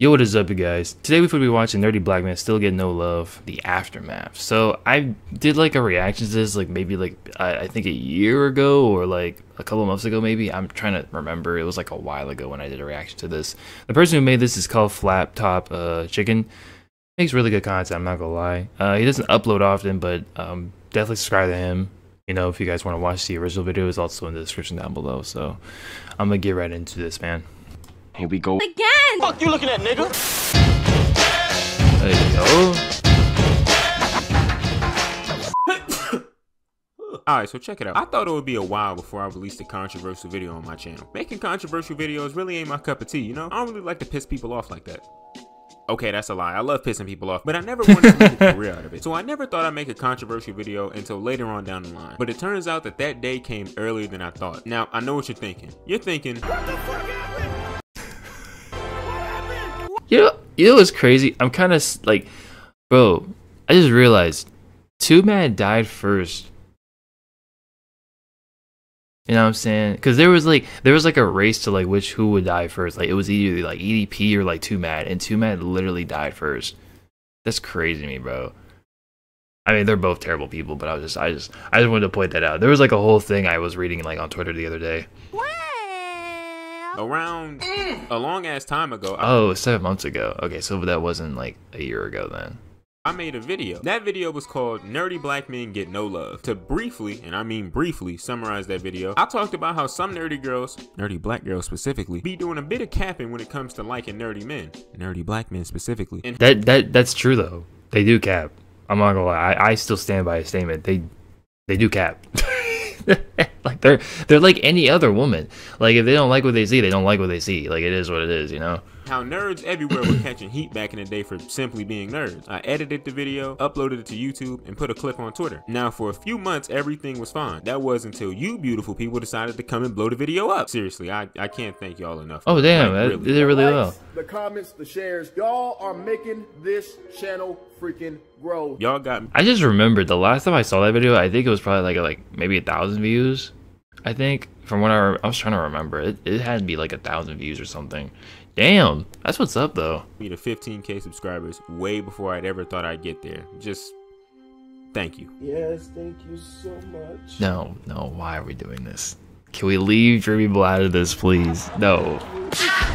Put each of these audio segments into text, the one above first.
Yo, what is up, you guys? Today we will be watching Nerdy Black Man Still Get No Love, The Aftermath. So I did like a reaction to this, like maybe like I, I think a year ago or like a couple months ago, maybe. I'm trying to remember. It was like a while ago when I did a reaction to this. The person who made this is called Flattop uh, Chicken. Makes really good content. I'm not gonna lie. Uh, he doesn't upload often, but um, definitely subscribe to him. You know, if you guys want to watch the original video, it's also in the description down below. So I'm gonna get right into this, man. Here we go. Again! Fuck you looking at, nigga? There you go. Alright, so check it out. I thought it would be a while before I released a controversial video on my channel. Making controversial videos really ain't my cup of tea, you know? I don't really like to piss people off like that. Okay, that's a lie. I love pissing people off, but I never wanted to make a career out of it. So I never thought I'd make a controversial video until later on down the line. But it turns out that that day came earlier than I thought. Now, I know what you're thinking. You're thinking, You know, what's crazy? I'm kind of like, bro. I just realized, TwoMad died first. You know what I'm saying? Because there was like there was like a race to like which who would die first. Like it was either like EDP or like TwoMad, and TwoMad literally died first. That's crazy to me, bro. I mean, they're both terrible people, but I was just, I just, I just wanted to point that out. There was like a whole thing I was reading like on Twitter the other day. What? Around a long ass time ago. Oh, seven months ago. Okay, so that wasn't like a year ago then. I made a video. That video was called Nerdy Black Men Get No Love. To briefly, and I mean briefly, summarize that video, I talked about how some nerdy girls, nerdy black girls specifically, be doing a bit of capping when it comes to liking nerdy men. Nerdy black men specifically. And that that that's true though. They do cap. I'm not gonna lie. I, I still stand by a statement. They they do cap. like they're they're like any other woman. Like if they don't like what they see, they don't like what they see. Like it is what it is, you know how nerds everywhere were catching heat back in the day for simply being nerds. I edited the video, uploaded it to YouTube, and put a clip on Twitter. Now, for a few months, everything was fine. That was until you beautiful people decided to come and blow the video up. Seriously, I, I can't thank y'all enough. Oh, damn, like, really. did it really well. The comments, the shares, y'all are making this channel freaking grow. Y'all got me. I just remembered the last time I saw that video, I think it was probably like, like maybe a thousand views. I think from what I, I was trying to remember, it, it had to be like a thousand views or something. Damn, that's what's up though. Me to 15k subscribers way before I'd ever thought I'd get there. Just thank you. Yes, thank you so much. No, no, why are we doing this? Can we leave Dreamy people out of this, please? No.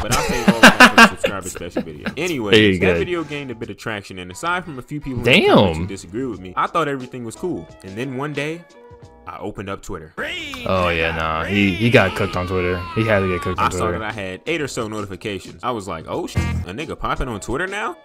But I'll save all the subscriber special video. Anyway, that video gained a bit of traction, and aside from a few people Damn. who disagree with me, I thought everything was cool. And then one day, I opened up Twitter. Oh yeah, nah, he he got cooked on Twitter. He had to get cooked on I Twitter. I saw that I had eight or so notifications. I was like, oh, shit, a nigga popping on Twitter now?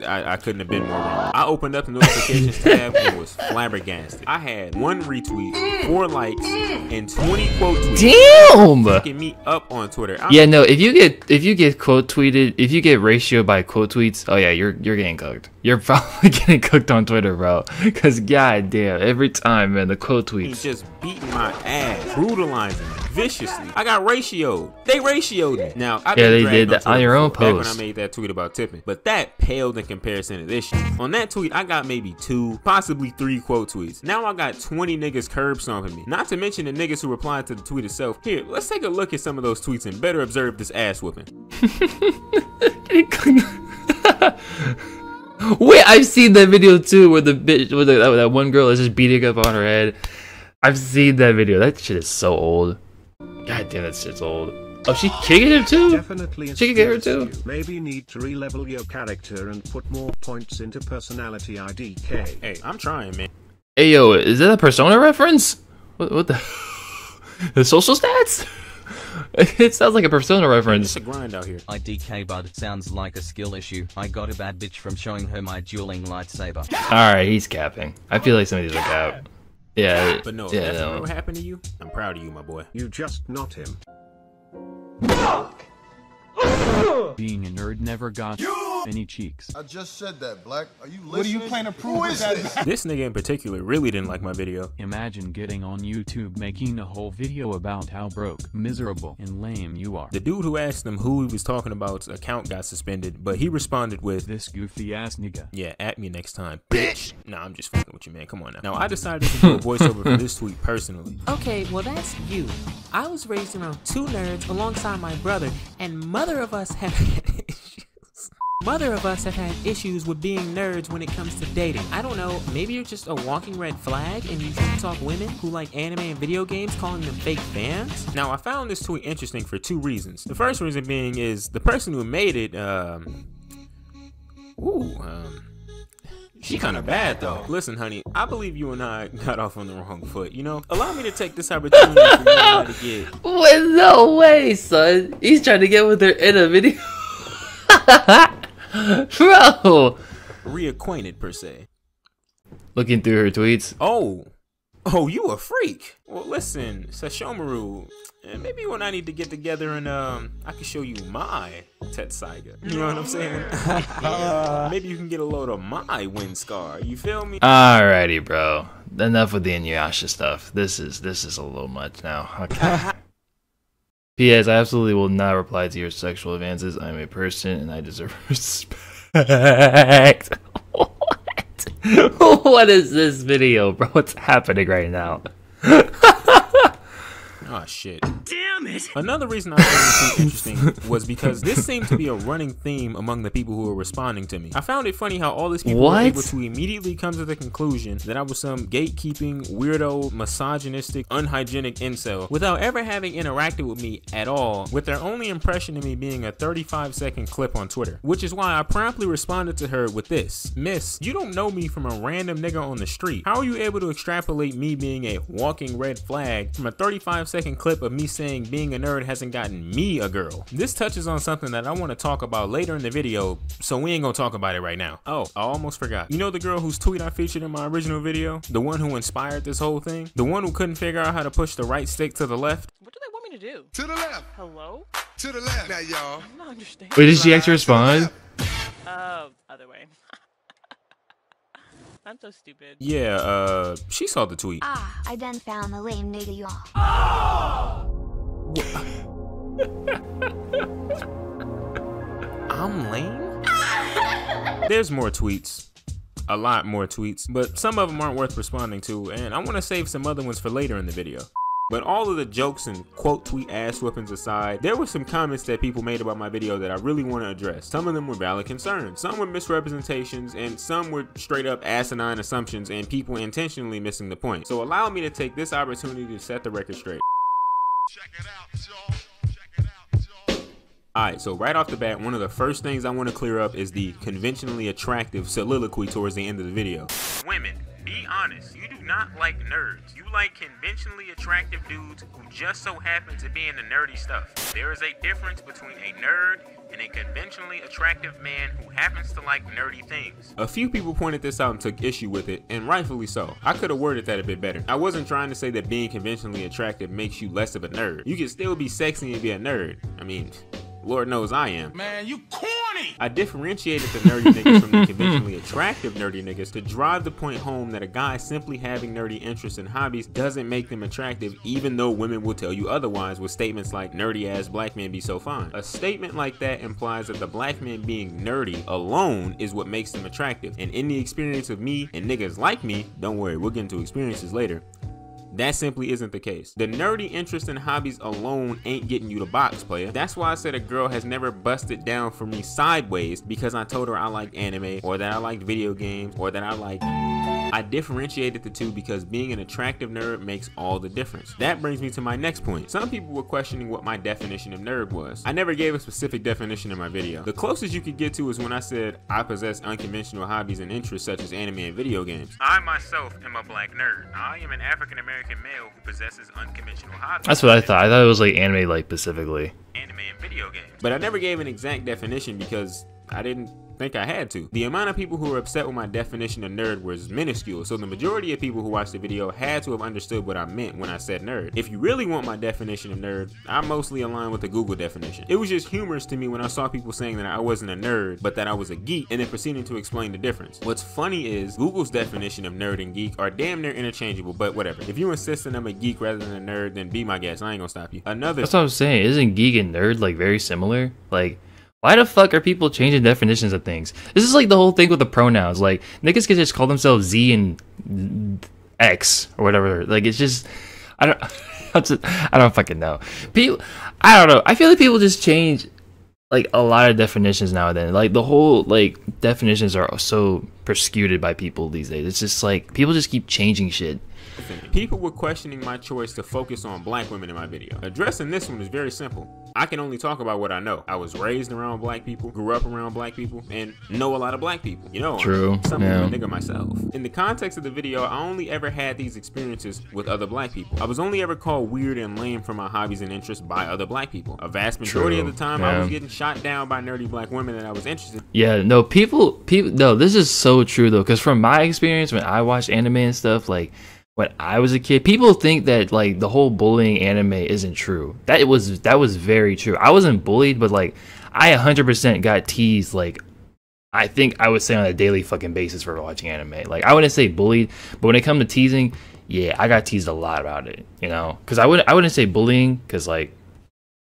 I, I, couldn't have been more wrong. I opened up the notifications tab and was flabbergasted. I had one retweet, four likes, and 20 quote tweets. Damn! Picking me up on Twitter. I'm yeah, no. If you get if you get quote tweeted, if you get ratio by quote tweets, oh yeah, you're you're getting cooked. You're probably getting cooked on Twitter, bro. Cause god damn, every time, man, the quote tweets. He's just beating my ass, brutalizing me viciously. I got ratioed. They ratioed me. Now, I yeah, they did that on your own post. when I made that tweet about tipping, but that paled in comparison to this shit. On that tweet, I got maybe two, possibly three quote tweets. Now I got 20 niggas curb stomping me. Not to mention the niggas who replied to the tweet itself. Here, let's take a look at some of those tweets and better observe this ass whooping. Wait, I've seen that video too, where the bitch, where the, that one girl is just beating up on her head. I've seen that video. That shit is so old. God damn, that shit's old. Oh, she kicking him too? Definitely she can get her too? Maybe you need to re-level your character and put more points into personality IDK. Hey, I'm trying, man. Hey, yo, is that a Persona reference? What, what the? the social stats? it sounds like a Persona reference. It's a grind out here. IDK bud sounds like a skill issue. I got a bad bitch from showing her my dueling lightsaber. Alright, he's capping. I feel like some of these are cap. Yeah. But no, yeah, if that's no. what happened to you, I'm proud of you, my boy. You just not him. Being a nerd never got any cheeks. I just said that, Black. Are you listening? What are you playing to prove with that? This? nigga in particular really didn't like my video. Imagine getting on YouTube making a whole video about how broke, miserable, and lame you are. The dude who asked him who he was talking about's account got suspended, but he responded with, This goofy ass nigga. Yeah, at me next time, bitch. Nah, I'm just fucking with you, man. Come on now. Now, I decided to do a voiceover for this tweet personally. Okay, well, that's you. I was raised around two nerds alongside my brother, and mother of us have Mother of us have had issues with being nerds when it comes to dating. I don't know, maybe you're just a walking red flag and you shouldn't talk women who like anime and video games calling them fake fans? Now, I found this tweet interesting for two reasons. The first reason being is the person who made it, um, ooh, um, she kind of bad though. Listen, honey, I believe you and I got off on the wrong foot. You know, allow me to take this opportunity for you to get. Wait, no way, son. He's trying to get with her in a video. Bro. Reacquainted per se. Looking through her tweets. Oh, oh, you a freak. Well, listen, Sesshomaru, eh, maybe when I need to get together and um, I can show you my Tetsaiga. You know what I'm saying? maybe you can get a load of my wind scar. You feel me? Alrighty, bro. Enough with the Inuyasha stuff. This is this is a little much now. Okay. P.S. I absolutely will not reply to your sexual advances. I'm a person and I deserve respect. what? what is this video, bro? What's happening right now? Oh shit. Damn it! Another reason I found this interesting was because this seemed to be a running theme among the people who were responding to me. I found it funny how all these people What? were able to immediately come to the conclusion that I was some gatekeeping, weirdo, misogynistic, unhygienic incel without ever having interacted with me at all, with their only impression of me being a 35 second clip on Twitter. Which is why I promptly responded to her with this. Miss, you don't know me from a random nigga on the street. How are you able to extrapolate me being a walking red flag from a 35 second clip of me saying being a nerd hasn't gotten me a girl? This touches on something that I want to talk about later in the video, so we ain't gonna talk about it right now. Oh, I almost forgot. You know the girl whose tweet I featured in my original video? The one who inspired this whole thing? The one who couldn't figure out how to push the right stick to the left? What do they want me to do? To the left. Hello? To the left. Now, y'all. I'm not understanding. Wait, did she actually respond? Uh, other way. I'm so stupid. Yeah, uh, she saw the tweet. Ah, I done found the lame nigga y'all. I'm lame? There's more tweets. A lot more tweets, but some of them aren't worth responding to, and I want to save some other ones for later in the video. But all of the jokes and quote tweet ass weapons aside, there were some comments that people made about my video that I really want to address. Some of them were valid concerns, some were misrepresentations, and some were straight up asinine assumptions and people intentionally missing the point. So allow me to take this opportunity to set the record straight. Alright, so right off the bat, one of the first things I want to clear up is the conventionally attractive soliloquy towards the end of the video. Women, be honest, you do not like nerds. You like conventionally attractive dudes who just so happen to be in the nerdy stuff. There is a difference between a nerd and a conventionally attractive man who happens to like nerdy things. A few people pointed this out and took issue with it, and rightfully so. I could have worded that a bit better. I wasn't trying to say that being conventionally attractive makes you less of a nerd. You can still be sexy and be a nerd. I mean, Lord knows I am. Man, you corny. I differentiated the nerdy niggas from the conventionally attractive nerdy niggas to drive the point home that a guy simply having nerdy interests and hobbies doesn't make them attractive, even though women will tell you otherwise with statements like nerdy ass black men be so fine. A statement like that implies that the black man being nerdy alone is what makes them attractive. And in the experience of me and niggas like me, don't worry, we'll get into experiences later. That simply isn't the case. The nerdy interest and hobbies alone ain't getting you the box, player. That's why I said a girl has never busted down for me sideways because I told her I liked anime or that I liked video games or that I like. I differentiated the two because being an attractive nerd makes all the difference. That brings me to my next point. Some people were questioning what my definition of nerd was. I never gave a specific definition in my video. The closest you could get to is when I said I possess unconventional hobbies and interests such as anime and video games. I myself am a black nerd. I am an African American male who possesses unconventional hobbies. That's what I thought. I thought it was like anime, like specifically. anime and video games. But I never gave an exact definition because I didn't think I had to. The amount of people who were upset with my definition of nerd was minuscule, so the majority of people who watched the video had to have understood what I meant when I said nerd. If you really want my definition of nerd, I mostly align with the Google definition. It was just humorous to me when I saw people saying that I wasn't a nerd, but that I was a geek, and then proceeding to explain the difference. What's funny is Google's definition of nerd and geek are damn near interchangeable, but whatever. If you insist that I'm a geek rather than a nerd, then be my guest. I ain't gonna stop you. Another That's what I was saying. Isn't geek and nerd like very similar? Like, why the fuck are people changing definitions of things? This is like the whole thing with the pronouns. Like, niggas can just call themselves Z and X or whatever. Like, it's just, I don't, I don't fucking know. People, I don't know. I feel like people just change like a lot of definitions now and then. Like the whole like definitions are so persecuted by people these days. It's just like people just keep changing shit. People were questioning my choice to focus on black women in my video. Addressing this one is very simple. I can only talk about what I know. I was raised around black people, grew up around black people, and know a lot of black people. You know, True, I'm something yeah. of a nigga myself. In the context of the video, I only ever had these experiences with other black people. I was only ever called weird and lame for my hobbies and interests by other black people. A vast majority True, of the time, I was getting shot down by nerdy black women that I was interested in. Yeah, no, people, people, no, this is so true though, because from my experience when I watched anime and stuff, like when I was a kid, people think that like the whole bullying anime isn't true. That was that was very true. I wasn't bullied, but like I 100% got teased. Like I think I would say on a daily fucking basis for watching anime. Like I wouldn't say bullied, but when it come to teasing, yeah, I got teased a lot about it. You know, because I wouldn't I wouldn't say bullying because like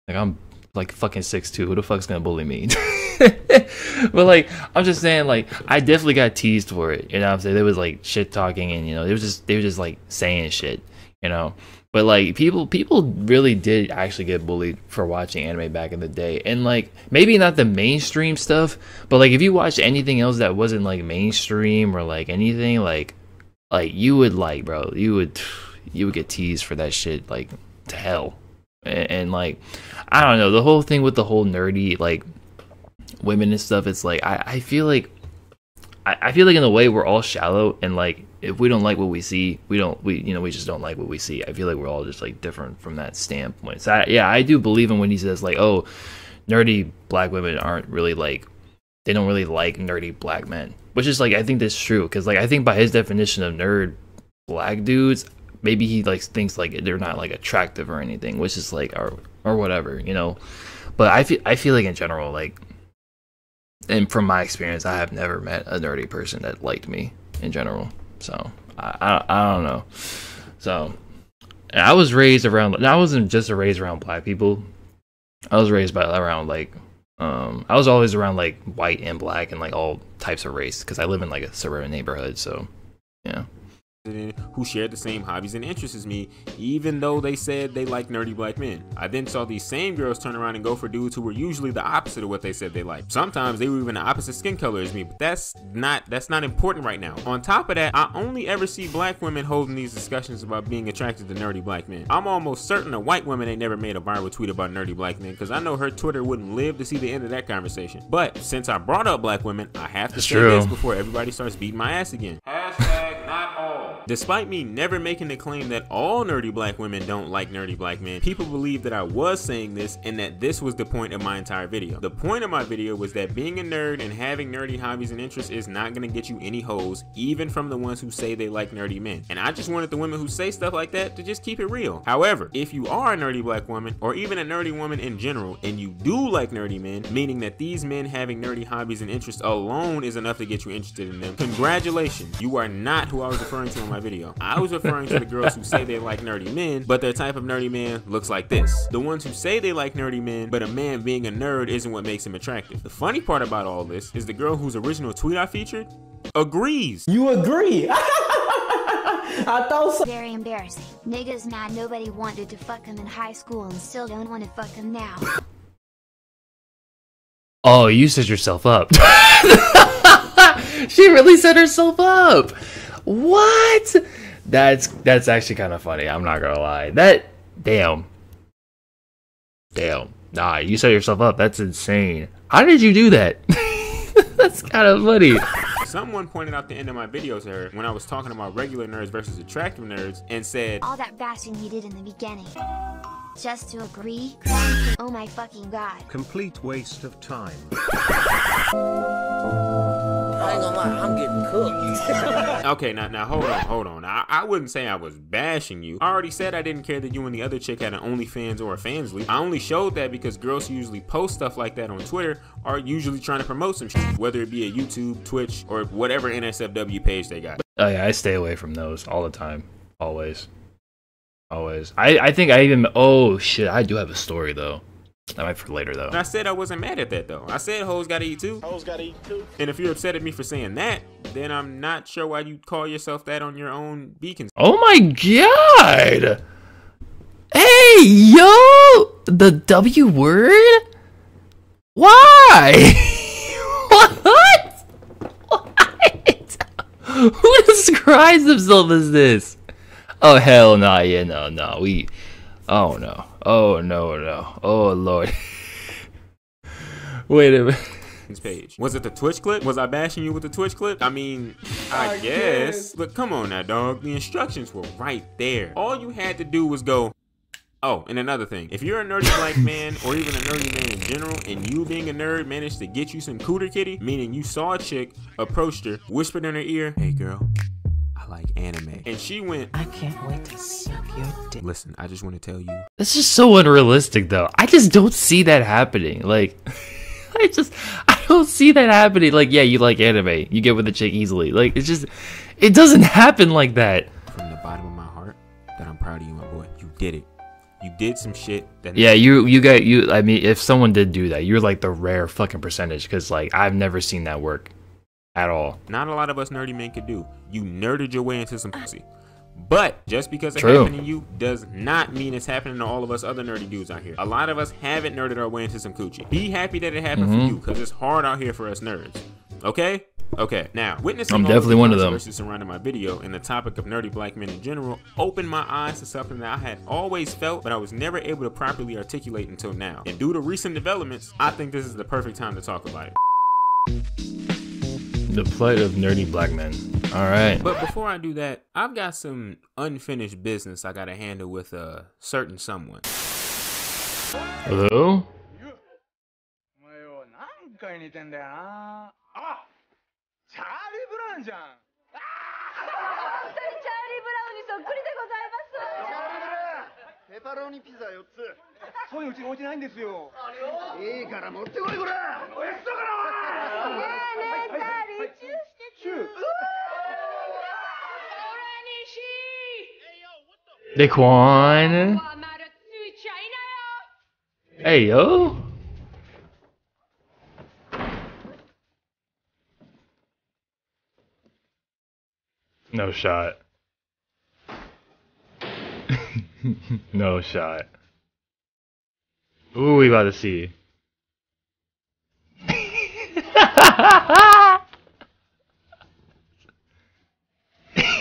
like I'm like fucking six two. Who the fuck's gonna bully me? but like I'm just saying, like I definitely got teased for it. You know, what I'm saying There was like shit talking, and you know, they was just they were just like saying shit. You know, but like people people really did actually get bullied for watching anime back in the day, and like maybe not the mainstream stuff, but like if you watched anything else that wasn't like mainstream or like anything like like you would like bro, you would you would get teased for that shit like to hell. And, and like I don't know the whole thing with the whole nerdy like women and stuff it's like i, I feel like I, I feel like in a way we're all shallow and like if we don't like what we see we don't we you know we just don't like what we see. I feel like we're all just like different from that standpoint. So I, yeah i do believe him when he says like oh nerdy black women aren't really like they don't really like nerdy black men which is like i think that's true because like i think by his definition of nerd black dudes maybe he like thinks like they're not like attractive or anything which is like or or whatever you know but i feel i feel like in general like and from my experience, I have never met a nerdy person that liked me in general. So I I, I don't know. So I was raised around. I wasn't just raised around black people. I was raised by around like um I was always around like white and black and like all types of race because I live in like a suburban neighborhood. So yeah. In who shared the same hobbies and interests as me, even though they said they like nerdy black men. I then saw these same girls turn around and go for dudes who were usually the opposite of what they said they liked. Sometimes they were even the opposite skin color as me, but that's not that's not important right now. On top of that, I only ever see black women holding these discussions about being attracted to nerdy black men. I'm almost certain a white woman ain't never made a viral tweet about nerdy black men because I know her Twitter wouldn't live to see the end of that conversation. But since I brought up black women, I have to That's say true. this before everybody starts beating my ass again. Despite me never making the claim that all nerdy black women don't like nerdy black men, people believe that I was saying this and that this was the point of my entire video. The point of my video was that being a nerd and having nerdy hobbies and interests is not gonna get you any hoes, even from the ones who say they like nerdy men. And I just wanted the women who say stuff like that to just keep it real. However, if you are a nerdy black woman, or even a nerdy woman in general, and you do like nerdy men, meaning that these men having nerdy hobbies and interests alone is enough to get you interested in them, congratulations, you are not who I was referring to in my video. I was referring to the girls who say they like nerdy men, but their type of nerdy man looks like this. The ones who say they like nerdy men, but a man being a nerd isn't what makes him attractive. The funny part about all this is the girl whose original tweet I featured agrees. You agree? I thought so. Very embarrassing. Niggas mad nobody wanted to fuck him in high school and still don't want to fuck him now. Oh, you set yourself up. she really set herself up. What? That's that's actually kind of funny. I'm not gonna lie. That damn, damn. Nah, you set yourself up. That's insane. How did you do that? that's kind of funny. Someone pointed out the end of my video to her when I was talking about regular nerds versus attractive nerds and said, All that bashing you did in the beginning. Just to agree? Oh my fucking god. Complete waste of time. I ain't gonna lie, I'm getting cooked. Okay, now now hold on, hold on. I, I wouldn't say I was bashing you. I already said I didn't care that you and the other chick had an OnlyFans or a Fansly. I only showed that because girls who usually post stuff like that on Twitter are usually trying to promote some shit, whether it be a YouTube, Twitch, or whatever NSFW page they got. Oh yeah, I stay away from those all the time. Always. Always. I, I think I even oh shit, I do have a story though. That might for later though. And I said I wasn't mad at that though. I said hoes gotta eat too. Hoes gotta eat too. And if you're upset at me for saying that, then I'm not sure why you call yourself that on your own beacons. Oh my god! Hey yo! The W word? Why? what? What? Who describes themselves as this? Oh hell no! Yeah, no, no. We. Oh no. Oh no, no. Oh lord. Wait a minute. This page. Was it the Twitch clip? Was I bashing you with the Twitch clip? I mean, I, I guess. guess. But come on now, dog. The instructions were right there. All you had to do was go. Oh, and another thing. If you're a nerdy black man or even a nerdy man in general, and you being a nerd managed to get you some cooter kitty, meaning you saw a chick, approached her, whispered in her ear, hey girl, I like anime. And she went, I can't wait to suck your dick. listen, I just want to tell you, That's just so unrealistic, though. I just don't see that happening. Like, I just, I don't see that happening. Like, yeah, you like anime, you get with a chick easily. Like, it's just, it doesn't happen like that. from the bottom of my heart, that I'm proud of you, my boy. You did it. You did some shit that Yeah, you, you got you. I mean, if someone did do that, you're like the rare fucking percentage because, like, I've never seen that work at all. not a lot of us nerdy men could do. You nerded your way into some pussy. But just because it True. happened to you does not mean it's happening to all of us other nerdy dudes out here. A lot of us haven't nerded our way into some coochie. Be happy that it happened Mhm. for you, because it's hard out here for us nerds. Okay? Okay. Now, witnessing I'm all definitely the one of them. surrounding my video and the topic of nerdy black men in general opened my eyes to something that I had always felt, but I was never able to properly articulate until now. And due to recent developments, I think this is the perfect time to talk about it. The plight of nerdy black men. All right. But before I do that, I've got some unfinished business I gotta handle with a certain someone. Hello. Daquan. Hey, yo. No shot. no shot. Ooh, we about to see.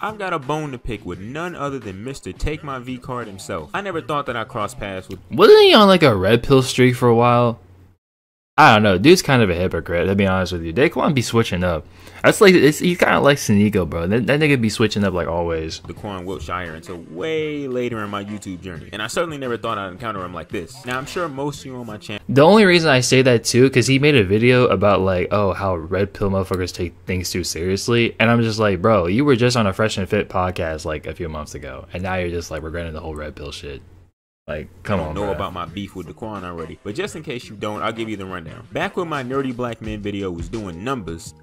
I've got a bone to pick with none other than Mr. Take My V card himself. I never thought that I'd cross paths with Wasn't he on like a red pill streak for a while? I don't know. Dude's kind of a hypocrite, to be honest with you. Daquan be switching up. That's like it's, he's kind of like Sneako, bro. That, that nigga be switching up like always. Daquan Wiltshire until way later in my YouTube journey. And I certainly never thought I'd encounter him like this. Now, I'm sure most of you on my channel The only reason I say that too, because he made a video about like, oh, how red pill motherfuckers take things too seriously, and I'm just like, bro, you were just on a Fresh and Fit podcast like a few months ago, and now you're just like regretting the whole red pill shit. Like, come on, know bro. about my beef with Daquan already. But just in case you don't, I'll give you the rundown. Back when my Nerdy Black Men video was doing numbers,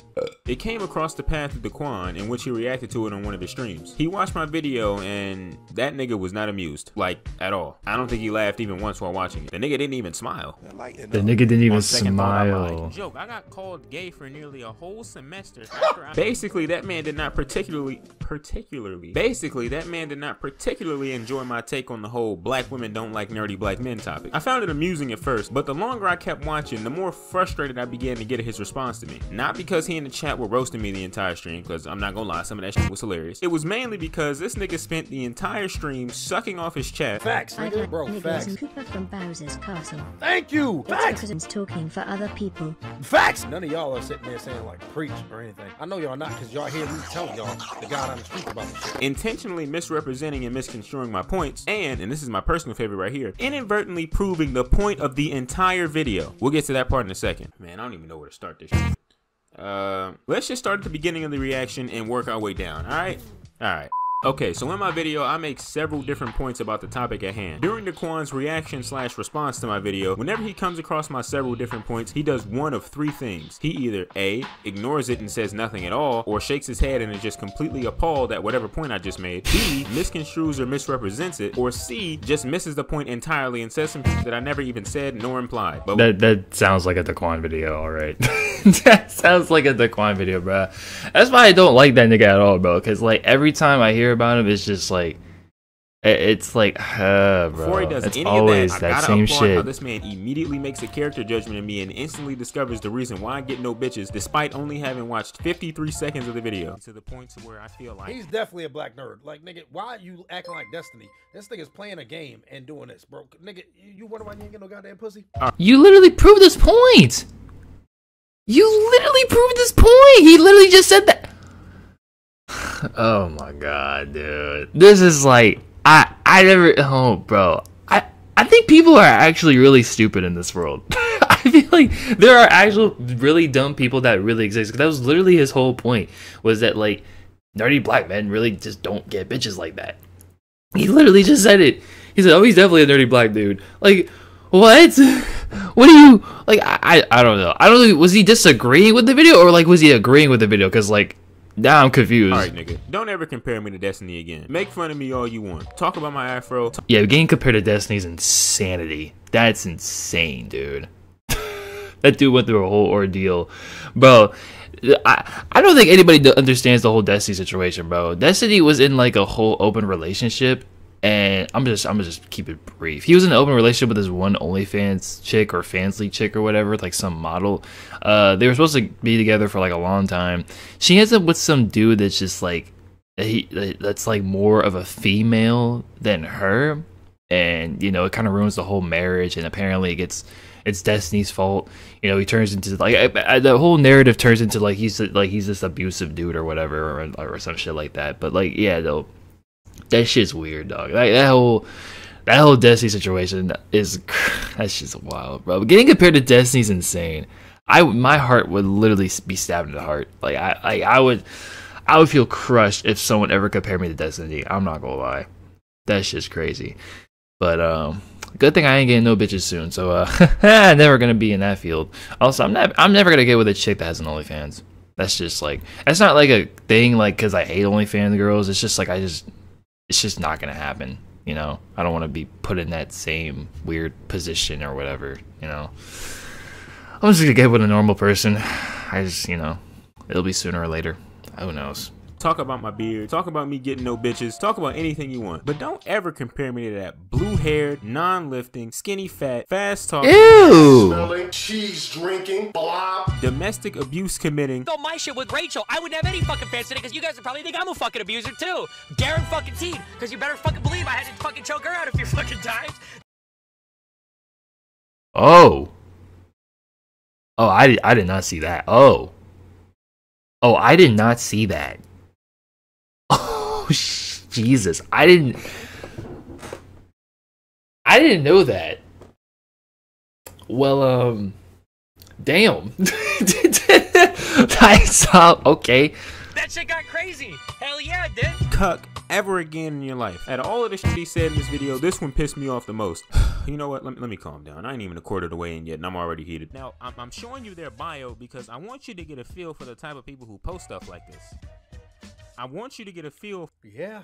it came across the path of Daquan in which he reacted to it on one of his streams. He watched my video and that nigga was not amused. Like, at all. I don't think he laughed even once while watching it. The nigga didn't even smile. The nigga didn't even On second thought, smile. like, Joke, I got called gay for nearly a whole semester. Basically, that man did not particularly, particularly, basically, that man did not particularly enjoy my take on the whole black women don't like nerdy black men topic. I found it amusing at first, but the longer I kept watching, the more frustrated I began to get at his response to me. Not because he and the chat were roasting me the entire stream, because I'm not gonna lie, some of that shit was hilarious. It was mainly because this nigga spent the entire stream sucking off his chat. Facts, nigga, bro, niggas facts. and Cooper from Bowser's Castle. Thank you! Facts! because talking for other people. Facts! None of y'all are sitting there saying like preach or anything. I know y'all not because y'all hear me telling y'all the God on the street about this shit. intentionally misrepresenting and misconstruing my points, and, and this is my personal favorite right here, inadvertently proving the point of the entire video. We'll get to that part in a second. Man, I don't even know where to start this shit. Uh, let's just start at the beginning of the reaction and work our way down, alright? Alright. Okay, so in my video, I make several different points about the topic at hand. During Daquan's reaction slash response to my video, whenever he comes across my several different points, he does one of three things. He either A, ignores it and says nothing at all, or shakes his head and is just completely appalled at whatever point I just made. B, misconstrues or misrepresents it, or C, just misses the point entirely and says some that I never even said nor implied. But That that sounds like a Daquan video, all right. that sounds like a Daquan video, bro. That's why I don't like that nigga at all, bro. Because like every time I hear about him, is just like it's like, uh, bro. Before he does it's any always of that, I that gotta same applaud how shit. this man immediately makes a character judgment of me and instantly discovers the reason why I get no bitches, despite only having watched 53 seconds of the video. To the point to where I feel like He's definitely a black nerd. Like, nigga, why are you acting like Destiny? This nigga's playing a game and doing this, bro. Nigga, you, you wonder why you ain't get no goddamn pussy? You literally proved this point. You literally proved this point. He literally just said that. Oh my god, dude. This is like I I never oh bro. I I think people are actually really stupid in this world. I feel like there are actual really dumb people that really exist. That was literally his whole point was that like nerdy black men really just don't get bitches like that. He literally just said it. He said, "Oh, he's definitely a nerdy black dude." Like, what? What do you like? I I, don't know. I don't. Was he disagreeing with the video or like was he agreeing with the video? Because like now I'm confused. Alright, nigga. Don't ever compare me to Destiny again. Make fun of me all you want. Talk about my afro. Yeah, getting compared to Destiny's insanity. That's insane, dude. that dude went through a whole ordeal, bro. I I don't think anybody understands the whole Destiny situation, bro. Destiny was in like a whole open relationship, and I'm just I'm just keep it brief. He was in an open relationship with this one OnlyFans chick or Fansly chick or whatever, like some model. Uh, they were supposed to be together for like a long time. She ends up with some dude that's just like he that's like more of a female than her and you know it kind of ruins the whole marriage and apparently it gets it's destiny's fault you know he turns into like I, I, the whole narrative turns into like he's like he's this abusive dude or whatever or, or some shit like that but like yeah though that shit's weird dog like that whole that whole destiny situation is that's just wild bro But getting compared to destiny's insane i my heart would literally be stabbed in the heart like i like i would I would feel crushed if someone ever compared me to Destiny. I'm not gonna lie, that shit's crazy. But um, good thing I ain't getting no bitches soon. So uh, never gonna be in that field. Also, I'm not. I'm never gonna get with a chick that has an OnlyFans. That's just like that's not like a thing. Like because I hate OnlyFans girls. It's just like I just. It's just not gonna happen. You know. I don't want to be put in that same weird position or whatever. You know. I'm just gonna get with a normal person. I just you know, it'll be sooner or later. Who knows? Talk about my beard. Talk about me getting no bitches. Talk about anything you want. But don't ever compare me to that blue haired, non lifting, skinny fat, fast talking, Ew. cheese drinking, blob. domestic abuse committing, Though my shit with Rachel, I wouldn't have any fucking fans today because you guys would probably think I'm a fucking abuser too. Garen fucking Teen, because you better fucking believe I had to fucking choke her out a few fucking times. Oh. Oh, I I did not see that. Oh. Oh, I did not see that. Sh- Jesus. I didn't. I didn't know that. Well, um. Damn. I saw. Okay. That shit got crazy. Hell yeah, it did. cuck ever again in your life. Out of all of the shit he said in this video, this one pissed me off the most. you know what? Let, let me calm down. I ain't even a quarter of the way in yet, and I'm already heated. Now, I'm, I'm showing you their bio because I want you to get a feel for the type of people who post stuff like this. I want you to get a feel. Yeah.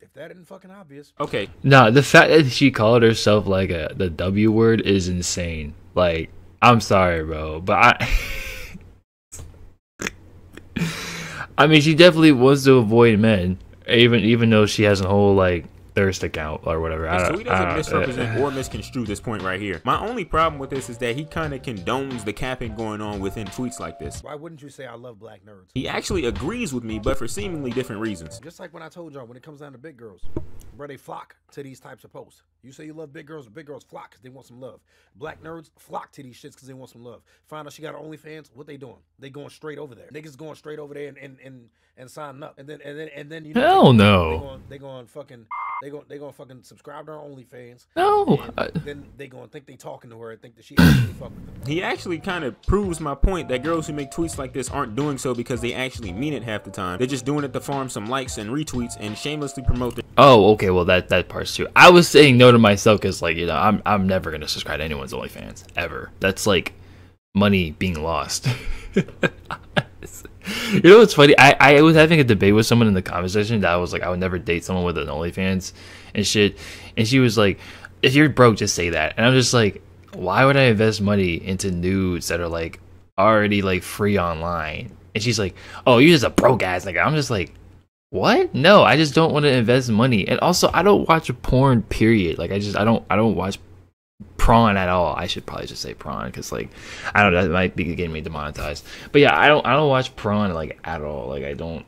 If that isn't fucking obvious. Okay, No, the fact that she called herself like a the W word is insane. Like, I'm sorry, bro, but I I mean, she definitely wants to avoid men, even even though she has a whole like thirst account or whatever. I so don't, he doesn't I don't- misrepresent eh, eh. or misconstrue this point right here. My only problem with this is that he kind of condones the capping going on within tweets like this. Why wouldn't you say I love black nerds? He actually agrees with me, but for seemingly different reasons. Just like when I told y'all, when it comes down to big girls, bro, they flock to these types of posts. You say you love big girls, big girls flock because they want some love. Black nerds flock to these shits because they want some love. Find out she got OnlyFans, what they doing? They going straight over there. Niggas going straight over there and and and, and signing up. And then and then and then you know Hell they, no. They going, they going fucking They gon' they gonna fucking subscribe to her OnlyFans. No, and I- then they gonna think they talking to her and think that she actually fuck with them. He actually kind of proves my point that girls who make tweets like this aren't doing so because they actually mean it half the time. They're just doing it to farm some likes and retweets and shamelessly promote their Oh, okay. Well, that that part's true. I was saying no to myself because, like, you know, I'm I'm never gonna subscribe to anyone's OnlyFans ever. That's like money being lost. you know what's funny? I I was having a debate with someone in the comment section that I was like, I would never date someone with an OnlyFans and shit, and she was like, if you're broke, just say that. And I'm just like, why would I invest money into nudes that are like already like free online? And she's like, oh, you're just a broke ass nigga. I'm just like. What? No, I just don't want to invest money. And also, I don't watch porn. Period. Like, I just, I don't, I don't watch prawn at all. I should probably just say prawn because, like, I don't know, that might be getting me demonetized. But yeah, I don't, I don't watch prawn like at all. Like, I don't,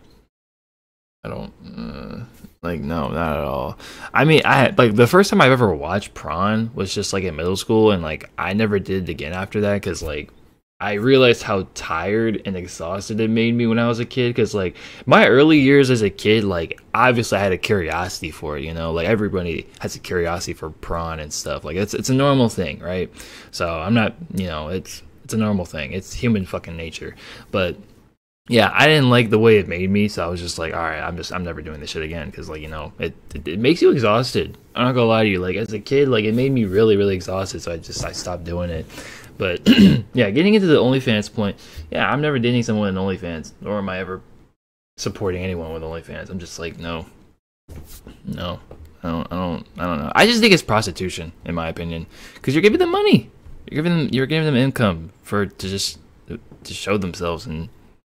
I don't, uh, like, no, not at all. I mean, I like the first time I've ever watched prawn was just like in middle school, and like I never did it again after that because like I realized how tired and exhausted it made me when I was a kid. Because like my early years as a kid, like obviously I had a curiosity for it. You know, like everybody has a curiosity for prawn and stuff. Like it's it's a normal thing, right? So I'm not, you know, it's it's a normal thing. It's human fucking nature. But yeah, I didn't like the way it made me, so I was just like, all right, I'm just I'm never doing this shit again because like you know it, it it makes you exhausted. I'm not gonna lie to you. Like as a kid, like it made me really really exhausted, so I just I stopped doing it. But yeah, getting into the OnlyFans point, yeah, I'm never dating someone with OnlyFans, nor am I ever supporting anyone with OnlyFans. I'm just like, no, no, I don't, I don't, I don't know. I just think it's prostitution, in my opinion, because you're giving them money, you're giving them, you're giving them income for to just to show themselves in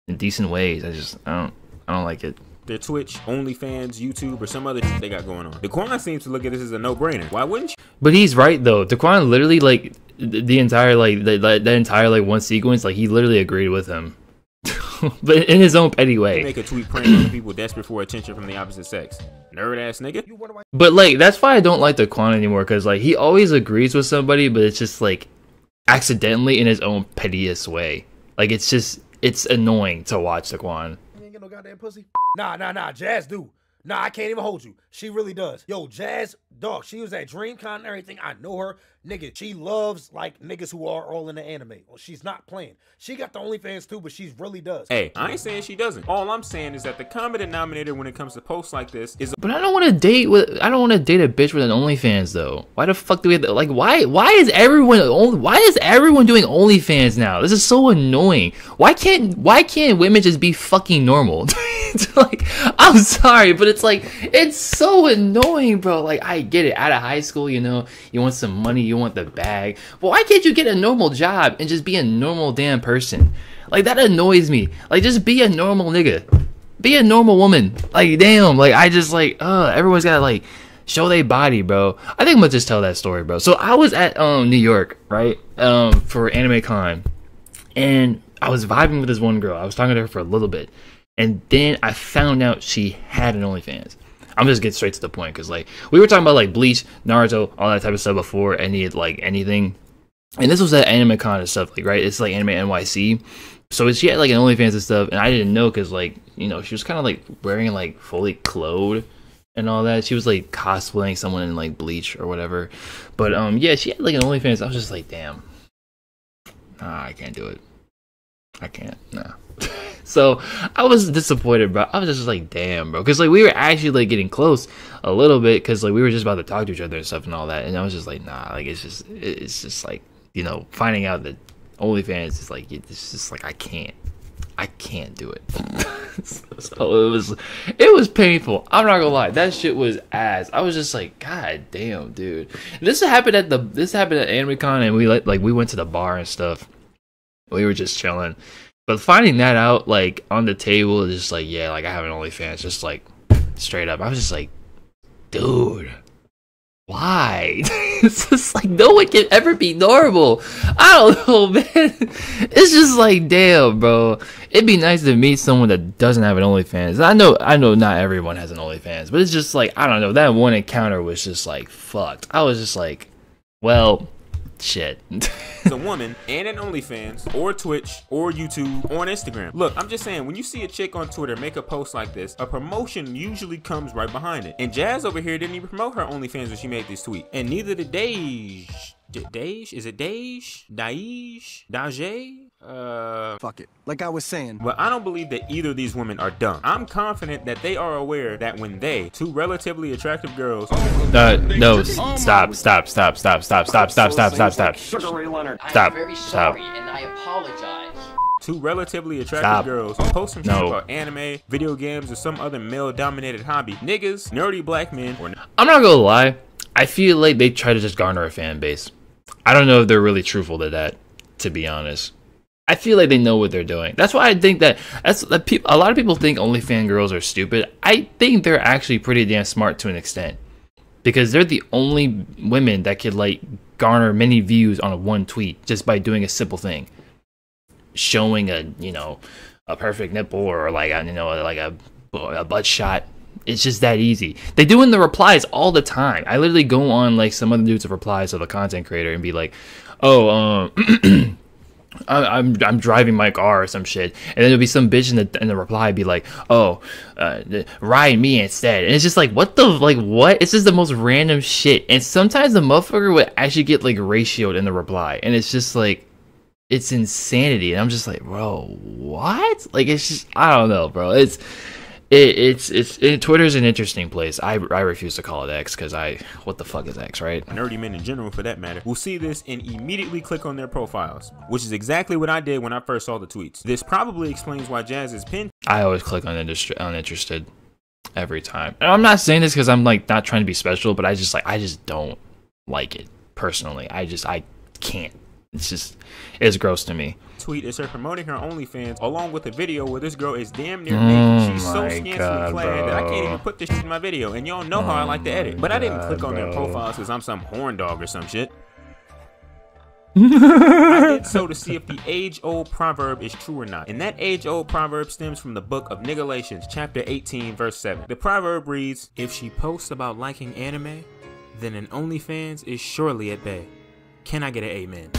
in decent ways. I just, I don't, I don't like it. their Twitch, OnlyFans, YouTube, or some other shit they got going on. Daquan seems to look at this as a no-brainer. Why wouldn't you? But he's right though. Daquan literally like the, the entire like the, that that entire like one sequence, like he literally agreed with him, but in his own petty way. Make a tweet praying on the people desperate for attention from the opposite sex. Nerd ass nigga. But like that's why I don't like Daquan anymore because like he always agrees with somebody, but it's just like accidentally in his own pettiest way. Like it's just it's annoying to watch Daquan. You ain't get no goddamn pussy. Nah, nah, nah. Jazz do. Nah, I can't even hold you. She really does. Yo, Jazz, dog, she was at DreamCon and everything. I know her. Nigga, she loves like niggas who are all in the anime. Well, she's not playing. She got the OnlyFans too, but she really does. Hey, I ain't saying she doesn't. All I'm saying is that the common denominator when it comes to posts like this is But I don't want to date with I don't want to date a bitch with an OnlyFans though. Why the fuck do we have to, like why why is everyone only why is everyone doing OnlyFans now? This is so annoying. Why can't why can't women just be fucking normal? It's like I'm sorry, but it's like it's so annoying, bro. Like I get it. Out of high school, you know, you want some money, you want the bag. But why can't you get a normal job and just be a normal damn person? Like that annoys me. Like just be a normal nigga be a normal woman. Like, damn, like I just like, uh, everyone's gotta like show their body, bro. I think I'm gonna just tell that story, bro. So I was at um New York, right, um for Anime Con, and I was vibing with this one girl. I was talking to her for a little bit, and then I found out she had an OnlyFans. I'm just getting straight to the point because like we were talking about like Bleach, Naruto, all that type of stuff before any like anything, and this was at Anime Con and stuff like right. It's like Anime NYC, so she had like an OnlyFans and stuff, and I didn't know because like you know she was kind of like wearing like fully clothed and all that. She was like cosplaying someone in like Bleach or whatever, but um yeah, she had like an OnlyFans. I was just like, damn, nah, I can't do it. I can't, nah. So I was disappointed, bro. I was just like, damn, bro, because like we were actually like getting close a little bit, because like we were just about to talk to each other and stuff and all that, and I was just like, nah, like it's just it's just like you know finding out that OnlyFans is like it's just like I can't. I can't do it. so it was it was painful. I'm not gonna lie. That shit was ass. I was just like, God damn, dude. This happened at the this happened at AnimeCon and we like like we went to the bar and stuff. We were just chilling. But finding that out like on the table is just like, yeah, like I have an OnlyFans, just like straight up. I was just like, dude, why? it's just like no one can ever be normal. I don't know, man. It's just like damn, bro. It'd be nice to meet someone that doesn't have an OnlyFans. I know, I know, not everyone has an OnlyFans, but it's just like I don't know. That one encounter was just like fucked. I was just like, well, shit. as a woman and an OnlyFans or Twitch or YouTube or on Instagram. Look, I'm just saying, when you see a chick on Twitter make a post like this, a promotion usually comes right behind it. And Jazz over here didn't even promote her OnlyFans when she made this tweet. And neither did Dej. Dej? Is it Dej? Daesh? Dajay? Uh, Fuck it. Like I was saying. Well, I don't believe that either of these women are dumb. I'm confident that they are aware that when they, two relatively attractive girls, Uh, no, s- stop, stop, stop, stop, stop, stop, stop, stop, stop, stop. Sugar Ray Leonard. Stop, very stop. and I apologize. two relatively attractive Stop. girls post some No. about anime, video games, or some other male-dominated hobby. Niggas, nerdy black men, or I'm not gonna lie. I feel like they try to just garner a fan base. I don't know if they're really truthful to that, to be honest. I feel like they know what they're doing. That's why I think that that's that people. A lot of people think OnlyFans girls are stupid. I think they're actually pretty damn smart to an extent because they're the only women that could like garner many views on a one tweet just by doing a simple thing, showing a you know a perfect nipple or like a, you know like a a butt shot. It's just that easy. They do in the replies all the time. I literally go on like some other dudes of replies of a content creator and be like, "Oh, um, I- I'm I'm driving my car or some shit," and then there'll be some bitch in the in the reply be like, "Oh, uh, ride me instead," and it's just like, what the like what? It's just the most random shit, and sometimes the motherfucker would actually get like ratioed in the reply, and it's just like, it's insanity, and I'm just like, bro, what? Like it's just I don't know, bro. It's it, it's it's it, Twitter's an interesting place. I I refuse to call it X because I what the fuck is X, right? nerdy men in general for that matter, will see this and immediately click on their profiles, which is exactly what I did when I first saw the tweets. This probably explains why Jazz is pin I always click on uninterested every time. And I'm not saying this because I'm like not trying to be special, but I just like I just don't like it personally. I just I can't. It's just it's gross to me. Tweet is her promoting her OnlyFans along with a video where this girl is damn near Oh naked. She's so scantily God, clad that I can't even put this shit in my video. And y'all know how I like to edit. But I didn't God, click on their profiles because I'm some horn dog or some shit. I did so to see if the age-old proverb is true or not. And that age-old proverb stems from the book of Nigalations, chapter 18, verse 7. The proverb reads, If she posts about liking anime, then an OnlyFans is surely at bay. Can I get an amen?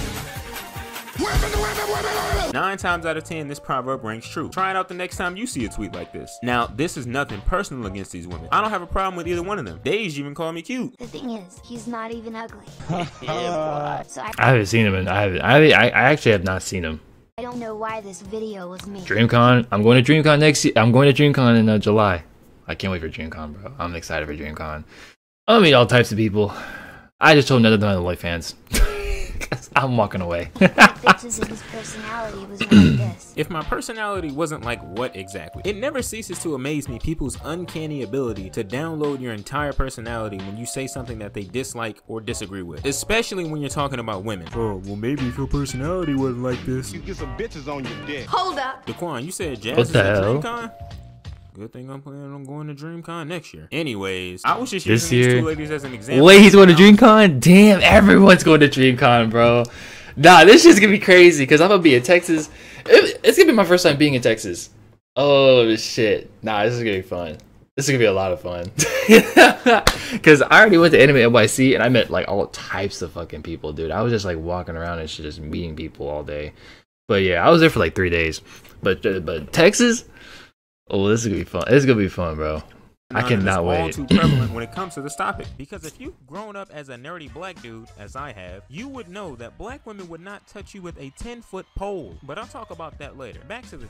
Nine times out of ten, this proverb rings true. Try it out the next time you see a tweet like this. Now, this is nothing personal against these women. I don't have a problem with either one of them. Days even call me cute. The thing is, he's not even ugly. I so I, haven't seen him, and I haven't. I, I I actually have not seen him. I don't know why this video was made. DreamCon. I'm going to DreamCon next year. I'm going to DreamCon in uh, July. I can't wait for DreamCon, bro. I'm excited for DreamCon. I'll meet all types of people. I just told none of them I'm fans. I'm walking away. Bitches in personality was like this. If my personality wasn't like what exactly? It never ceases to amaze me people's uncanny ability to download your entire personality when you say something that they dislike or disagree with. Especially when you're talking about women. Oh, well maybe if your personality wasn't like this. You get some bitches on your dick. Hold up. Daquan, you said Jazz what the at hell? Good thing I'm planning on going to DreamCon next year. Anyways, I was just This using these two ladies as an example. Wait, he's going to DreamCon? Damn, everyone's going to DreamCon, bro. Nah, this shit's gonna be crazy because I'm gonna be in Texas. It- it's gonna be my first time being in Texas. Oh shit! Nah, this is gonna be fun. This is gonna be a lot of fun. Because I already went to Anime NYC and I met like all types of fucking people, dude. I was just like walking around and shit, just meeting people all day. But yeah, I was there for like three days. But uh, but Texas, oh, this is gonna be fun. This is gonna be fun, bro. I cannot it's all wait. too prevalent when it comes to this topic. Because if you've grown up as a nerdy black dude, as I have, you would know that black women would not touch you with a 10 foot pole. But I'll talk about that later. Back to the.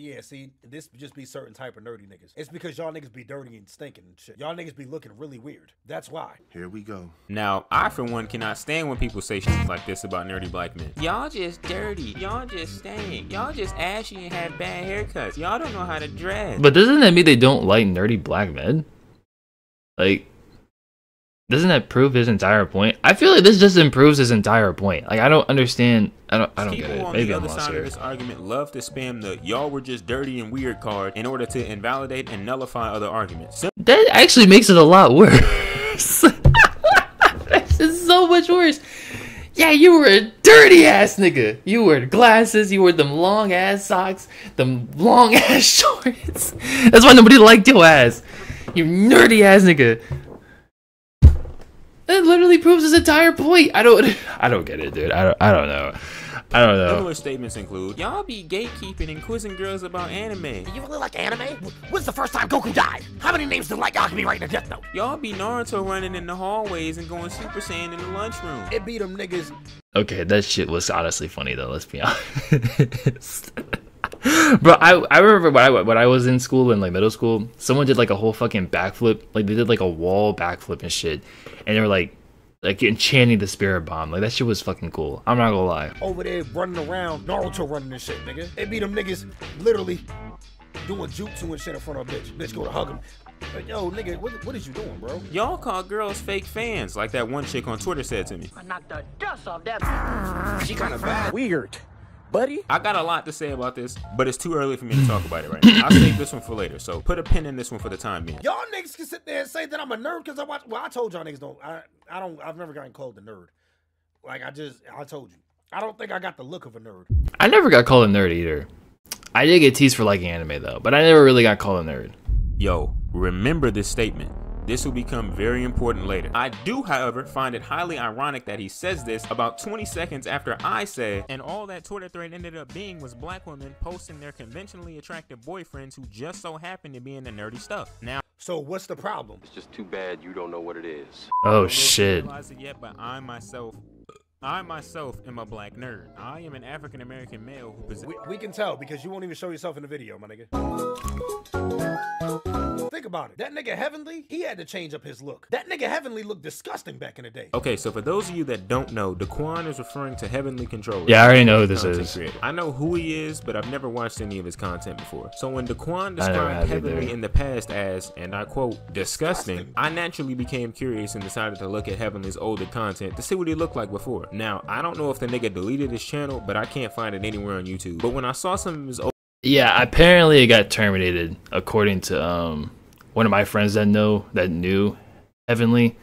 Yeah, see, this just be certain type of nerdy niggas. It's because y'all niggas be dirty and stinking and shit. Y'all niggas be looking really weird. That's why. Here we go. Now, I for one cannot stand when people say shit like this about nerdy black men. Y'all just dirty. Y'all just stink. Y'all just ashy and have bad haircuts. Y'all don't know how to dress. But doesn't that mean they don't like nerdy black men? Like, doesn't that prove his entire point? I feel like this just improves his entire point. Like, I don't understand. I don't. I don't People get it. on Maybe the I'm other side here. of this argument love to spam the "y'all were just dirty and weird" card in order to invalidate and nullify other arguments. That actually makes it a lot worse. this is so much worse. Yeah, you were a dirty ass nigga. You wore glasses. You wore them long ass socks. Them long ass shorts. That's why nobody liked your ass. You nerdy ass nigga. That literally proves his entire point. I don't I don't get it, dude. I don't I don't know. I don't know. Similar statements include, y'all be gatekeeping and quizzing girls about anime. You really like anime? When's the first time Goku died? How many names do like Alchemy write in a death note? Y'all be Naruto running in the hallways and going Super Saiyan in the lunchroom. It beat them niggas. Okay, that shit was honestly funny though. Let's be honest. Bro, I, I remember when I when I was in school in like middle school, someone did like a whole fucking backflip, like they did like a wall backflip and shit, and they were like like enchanting the spirit bomb. Like that shit was fucking cool. I'm not gonna lie. Over there running around, Naruto running this shit, nigga. It beat them niggas literally doing jutsu and shit in front of a bitch. Bitch go to hug him. Like, yo, nigga, what, what is you doing, bro? Y'all call girls fake fans, like that one chick on Twitter said to me. I knocked the dust off that. She kind of bad. Weird. Buddy? I got a lot to say about this, but it's too early for me to talk about it right now. I'll save this one for later, so put a pin in this one for the time being. Y'all niggas can sit there and say that I'm a nerd because I watch. Well, I told y'all niggas don't. I, I don't. I've never gotten called a nerd. Like I just, I told you. I don't think I got the look of a nerd. I never got called a nerd either. I did get teased for liking anime though, but I never really got called a nerd. Yo, remember this statement. This will become very important later. I do, however, find it highly ironic that he says this about 20 seconds after I say, and all that Twitter thread ended up being was black women posting their conventionally attractive boyfriends who just so happen to be in the nerdy stuff. Now, So what's the problem? It's just too bad you don't know what it is. Oh I don't know if you shit. realize it yet, but I myself, I myself am a black nerd. I am an African American male who possesses. We, we can tell because you won't even show yourself in the video, my nigga. Think about it. That nigga Heavenly, he had to change up his look. That nigga Heavenly looked disgusting back in the day. Okay, so for those of you that don't know, Daquan is referring to Heavenly Controller. Yeah, I already know who this is. creator. I know who he is, but I've never watched any of his content before. So when Daquan described Heavenly either. in the past as, and I quote, disgusting, I naturally became curious and decided to look at Heavenly's older content to see what he looked like before. Now, I don't know if the nigga deleted his channel, but I can't find it anywhere on YouTube. But when I saw some of his old Yeah, apparently it got terminated according to um one of my friends that know that knew Heavenly.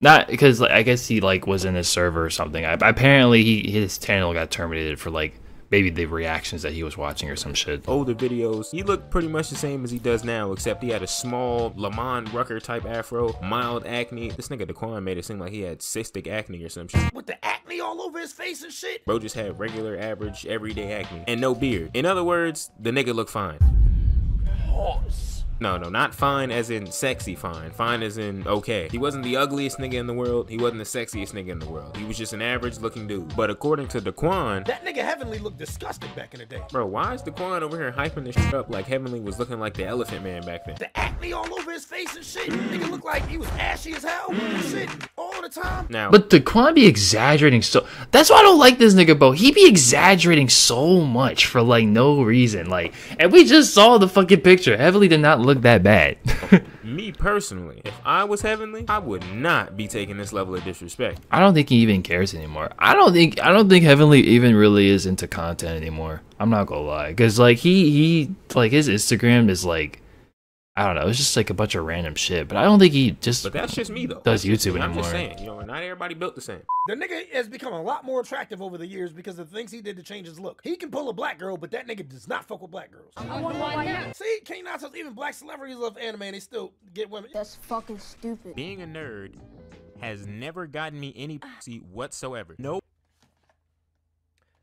Not because like I guess he like was in his server or something. I, apparently he his channel got terminated for like maybe the reactions that he was watching or some shit. older videos, he looked pretty much the same as he does now, except he had a small Lamont Rucker type afro, mild acne. This nigga Daquan made it seem like he had cystic acne or some shit. With the acne all over his face and shit. Bro just had regular, average, everyday acne and no beard. In other words, the nigga looked fine. No, no, not fine as in sexy fine. Fine as in okay. He wasn't the ugliest nigga in the world. He wasn't the sexiest nigga in the world. He was just an average looking dude. But according to Daquan, That nigga Heavenly looked disgusting back in the day. bro, why is Daquan over here hyping this shit up like Heavenly was looking like the Elephant Man back then? The acne all over his face and shit. Nigga looked like he was ashy as hell. and Shit, all the time. Now, But the Quan be exaggerating so that's why I don't like this nigga, bro. He be exaggerating so much for like no reason. Like and we just saw the fucking picture. Heavenly did not look that bad. Me personally, if I was heavenly, I would not be taking this level of disrespect. I don't think he even cares anymore. I don't think I don't think Heavenly even really is into content anymore. I'm not gonna lie, cause like he he like his Instagram is like I don't know, it's just like a bunch of random shit. But I don't think he just But that's just me though. does YouTube me. I'm just saying, you know, not everybody built the same. The nigga has become a lot more attractive over the years because of the things he did to change his look. He can pull a black girl, but that nigga does not fuck with black girls. I See, can't not tell even black celebrities love anime and they still get women. That's fucking stupid. Being a nerd has never gotten me any pussy whatsoever. Nope.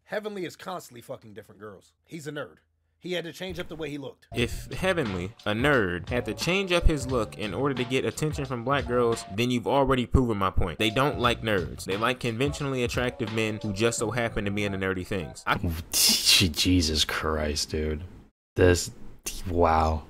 Heavenly is constantly fucking different girls. He's a nerd. He had to change up the way he looked. If Heavenly, a nerd, had to change up his look in order to get attention from black girls, then you've already proven my point. They don't like nerds. They like conventionally attractive men who just so happen to be into nerdy things. I, Jesus Christ, dude. This wow.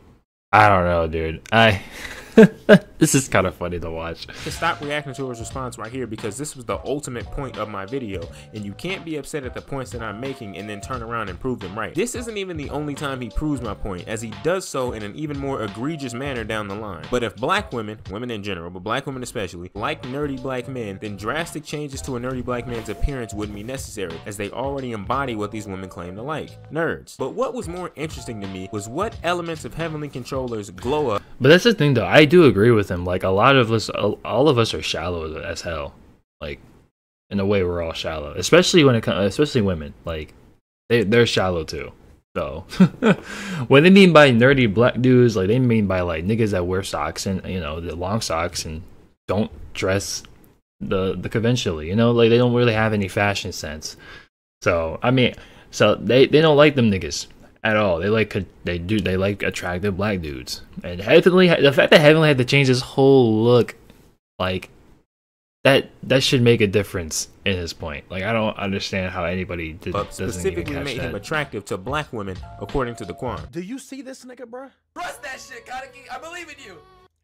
I don't know, dude. I this is kind of funny to watch. to stop reacting to his response right here because this was the ultimate point of my video and you can't be upset at the points that I'm making and then turn around and prove them right. This isn't even the only time he proves my point as he does so in an even more egregious manner down the line. But if black women, women in general, but black women especially, like nerdy black men, then drastic changes to a nerdy black man's appearance wouldn't be necessary as they already embody what these women claim to like, nerds. But what was more interesting to me was what elements of Heavenly Controller's glow up But that's the thing, though. I do agree with him. Like a lot of us, all of us are shallow as hell. Like in a way, we're all shallow, especially when it comes, especially women. Like they they're shallow too. So what they mean by nerdy black dudes, like they mean by like niggas that wear socks and you know the long socks and don't dress the the conventionally. You know, like they don't really have any fashion sense. So I mean, so they they don't like them niggas at all. They like they do they like attractive black dudes. And Heavenly, the fact that Heavenly had to change his whole look, like that that should make a difference in his point. Like I don't understand how anybody did, But doesn't even specifically catch made that. him attractive to black women, according to the Quan. Do you see this nigga, bro? Trust that shit, Kaneki. I believe in you.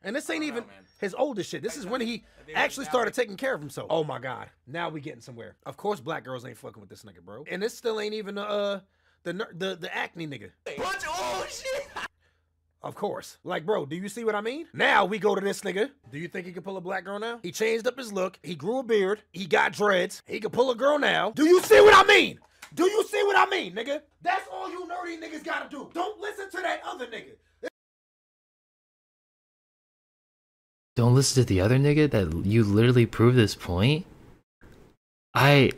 And this ain't even his oldest shit. This is when he actually started taking care of himself. Oh my god. Now we getting somewhere. Of course black girls ain't fucking with this nigga, bro. And this still ain't even the uh the the the acne nigga. Bunch of old shit. Of course. Like, bro, do you see what I mean? Now we go to this nigga. Do you think he can pull a black girl now? He changed up his look. He grew a beard. He got dreads. He can pull a girl now. Do you see what I mean? Do you see what I mean, nigga? That's all you nerdy niggas gotta do. Don't listen to that other nigga. Don't listen to the other nigga that you literally proved this point. I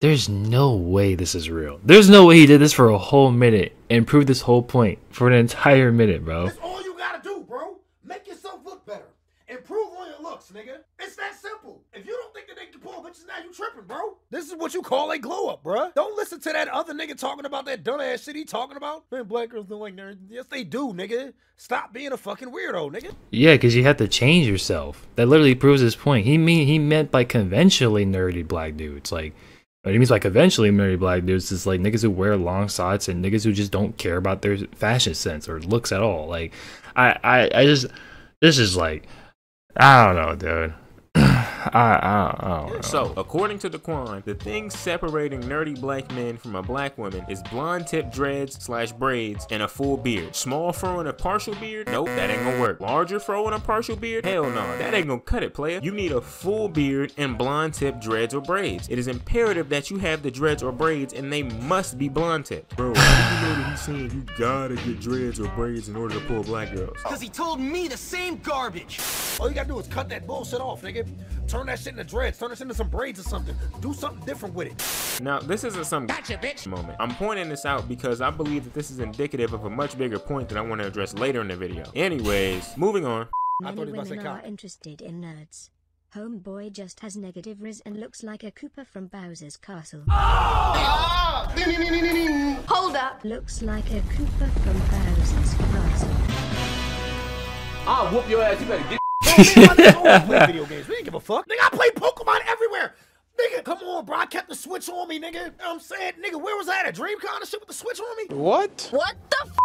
there's no way this is real. There's no way he did this for a whole minute and proved this whole point for an entire minute, bro. That's all you gotta do, bro. Make yourself look better. Improve on your looks, nigga. It's that simple. If you don't think that they can pull bitches now, you tripping, bro. This is what you call a glow up, bro. Don't listen to that other nigga talking about that dumb ass shit he talking about. Man, black girls don't like nerds. Yes, they do, nigga. Stop being a fucking weirdo, nigga. Yeah, because you have to change yourself. That literally proves his point. He mean he meant by conventionally nerdy black dudes. Like he means like eventually, nerdy black dudes is like niggas who wear long socks and niggas who just don't care about their fashion sense or looks at all. Like I I, I just this is like I don't know, dude. I, I, I don't know. So, according to the Quan, the thing separating nerdy black men from a black woman is blonde tip dreads slash braids and a full beard. Small fro and a partial beard? Nope, that ain't gonna work. Larger fro and a partial beard? Hell no, that ain't gonna cut it, player. You need a full beard and blonde tip dreads or braids. It is imperative that you have the dreads or braids and they must be blonde tip. Bro, how do you know that he's saying you gotta get dreads or braids in order to pull black girls? Because he told me the same garbage. All you gotta do is cut that bullshit off, nigga. Turn that shit into dreads. Turn this into some braids or something. Do something different with it. Now, this isn't some gotcha, bitch. moment. I'm pointing this out because I believe that this is indicative of a much bigger point that I want to address later in the video. Anyways, moving on. Many women are interested in nerds. Homeboy just has negative riz and looks like a Koopa from Bowser's Castle. Hold up. Looks like a Koopa from Bowser's Castle. I'll whoop your ass. You better get. I play video games. We didn't give a fuck. Nigga, I play Pokemon everywhere. Nigga, come on, bro. I kept the Switch on me, nigga. You know what I'm saying, nigga, where was that at? A DreamCon and shit with the Switch on me? What? What the f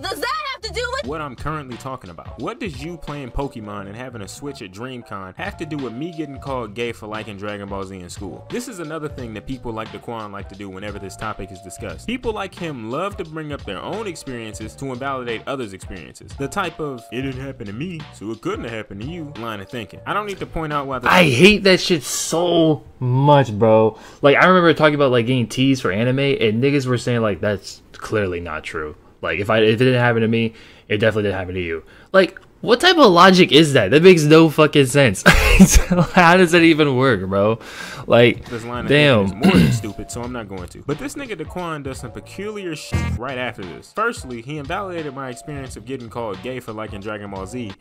does that have to do with? What I'm currently talking about. What does you playing Pokemon and having a Switch at DreamCon have to do with me getting called gay for liking Dragon Ball Z in school? This is another thing that people like Daquan like to do whenever this topic is discussed. People like him love to bring up their own experiences to invalidate others' experiences. The type of, it didn't happen to me, so it couldn't have happened to you line of thinking. I don't need to point out why the I hate that shit so much, bro. Like I remember talking about like getting teased for anime, and niggas were saying like that's clearly not true. Like if I if it didn't happen to me, it definitely didn't happen to you. Like what type of logic is that? That makes no fucking sense. How does that even work, bro? Like This line of damn. is more than stupid, so I'm not going to. But this nigga Daquan does some peculiar shit right after this. Firstly, he invalidated my experience of getting called gay for liking Dragon Ball Z.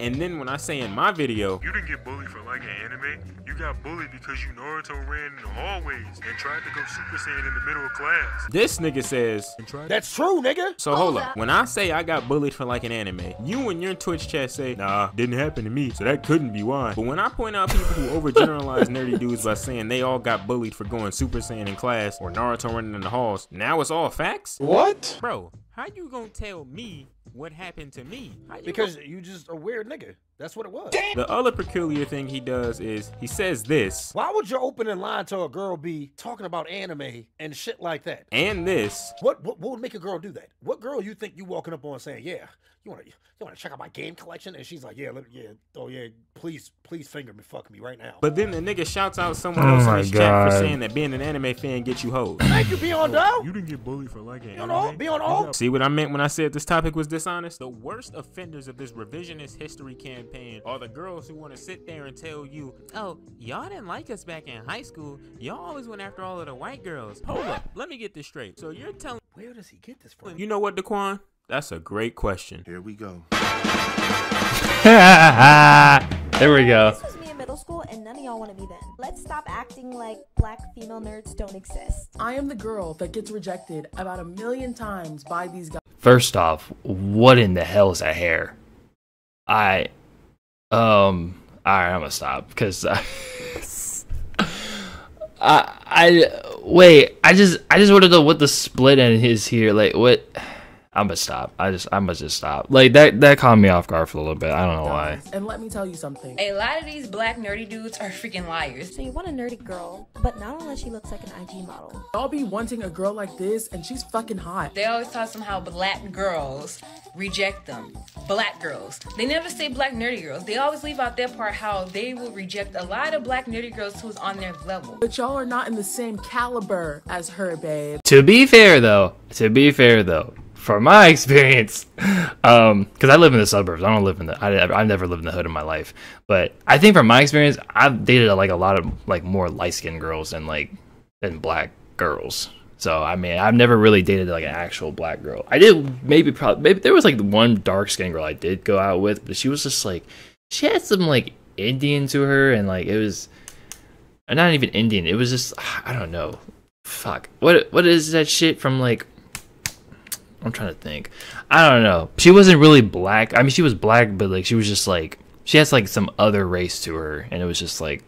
And then when I say in my video, You didn't get bullied for liking anime. You got bullied because you Naruto ran in the hallways and tried to go Super Saiyan in the middle of class. this nigga says, That's true, nigga. So hold up. When I say I got bullied for liking anime, you and your Twitch chat say, nah, didn't happen to me, so that couldn't be why. But when I point out people who overgeneralize nerdy dudes by saying they all got bullied for going Super Saiyan in class or Naruto running in the halls, now it's all facts? What? Bro, how you gonna tell me what happened to me? You Because you just a weird nigga. That's what it was. The other peculiar thing he does is he says this Why would your opening line to a girl be talking about anime and shit like that? and this. What, what what would make a girl do that? What girl you think you walking up on saying, yeah, you want to you want to check out my game collection? And she's like, yeah, let, yeah, oh yeah, please please finger me, fuck me right now. But then the nigga shouts out someone Oh else in my his chat for saying that being an anime fan gets you hoes. Thank you, Beyond Doe. You didn't get bullied for liking Be on anime. all, be on all. See what I meant when I said this topic was dishonest? The worst offenders of this revisionist history campaign are the girls who want to sit there and tell you, oh, y'all didn't like us back in high school. Y'all always went after all of the white girls. Hold up, let me get this straight. So you're telling Where does he get this from? You know what, Daquan? That's a great question. Here we go. there we go. This was me in middle school, and none of y'all want want to be then. Let's stop acting like black female nerds don't exist. I am the girl that gets rejected about a million times by these guys. First off, what in the hell is that hair? I, um, all right, I'm gonna stop because I, I, I, wait, I just, I just want to know what the split end is here. Like, what? I'm gonna stop. I just, I'm gonna just stop. Like that, that caught me off guard for a little bit. I don't know why. And let me tell you something. A lot of these black nerdy dudes are freaking liars. So you want a nerdy girl, but not unless she looks like an IG model. I'll be wanting a girl like this, and she's fucking hot. They always talk somehow black girls reject them. Black girls. They never say black nerdy girls. They always leave out that part how they will reject a lot of black nerdy girls who's on their level. But y'all are not in the same caliber as her, babe. To be fair though, to be fair though, from my experience, um, because I live in the suburbs, I don't live in the, I, I've never lived in the hood in my life, but I think from my experience, I've dated like a lot of like more light skinned girls than like than black girls. So I mean, I've never really dated like an actual black girl. I did maybe probably maybe there was like one dark skinned girl I did go out with, but she was just like she had some like Indian to her, and like it was not even Indian. It was just I don't know. Fuck. What what is that shit from like I'm trying to think. I don't know. She wasn't really black. I mean, she was black, but like she was just like she has like some other race to her, and it was just like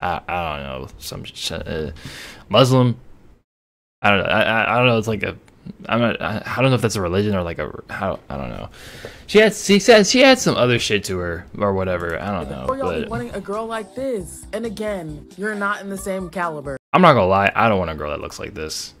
I, I don't know some uh, Muslim. I don't know. I, I don't know. It's like a I'm not. I, don't know if that's a religion or like a how. I don't know. She had she said she had some other shit to her or whatever. I don't know. Or y'all be wanting a girl like this, and again, you're not in the same caliber. I'm not gonna lie. I don't want a girl that looks like this.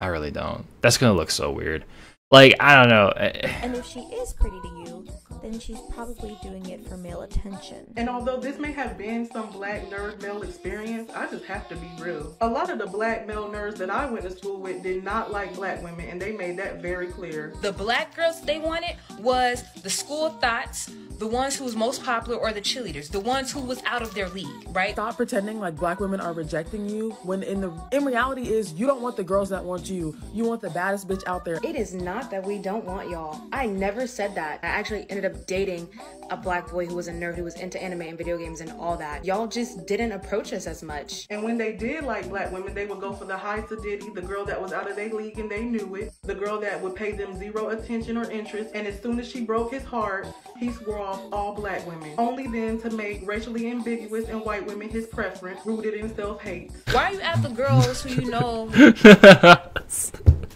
I really don't. That's gonna look so weird. Like I don't know. And if she is pretty to you, then she's probably doing it for male attention. And although this may have been some black nerd male experience, I just have to be real. A lot of the black male nerds that I went to school with did not like black women, and they made that very clear. The black girls they wanted was the school thoughts, the ones who was most popular, or the cheerleaders, the ones who was out of their league, right? Stop pretending like black women are rejecting you when in the in reality is you don't want the girls that want you. You want the baddest bitch out there. It is not that we don't want y'all. I never said that. I actually ended up dating a black boy who was a nerd who was into anime and video games and all that. Y'all just didn't approach us as much. And when they did like black women, they would go for the high sedity, the girl that was out of their league and they knew it, the girl that would pay them zero attention or interest. And as soon as she broke his heart, he swore off all black women. Only then to make racially ambiguous and white women his preference, rooted in self hate. Why are you after girls who you know?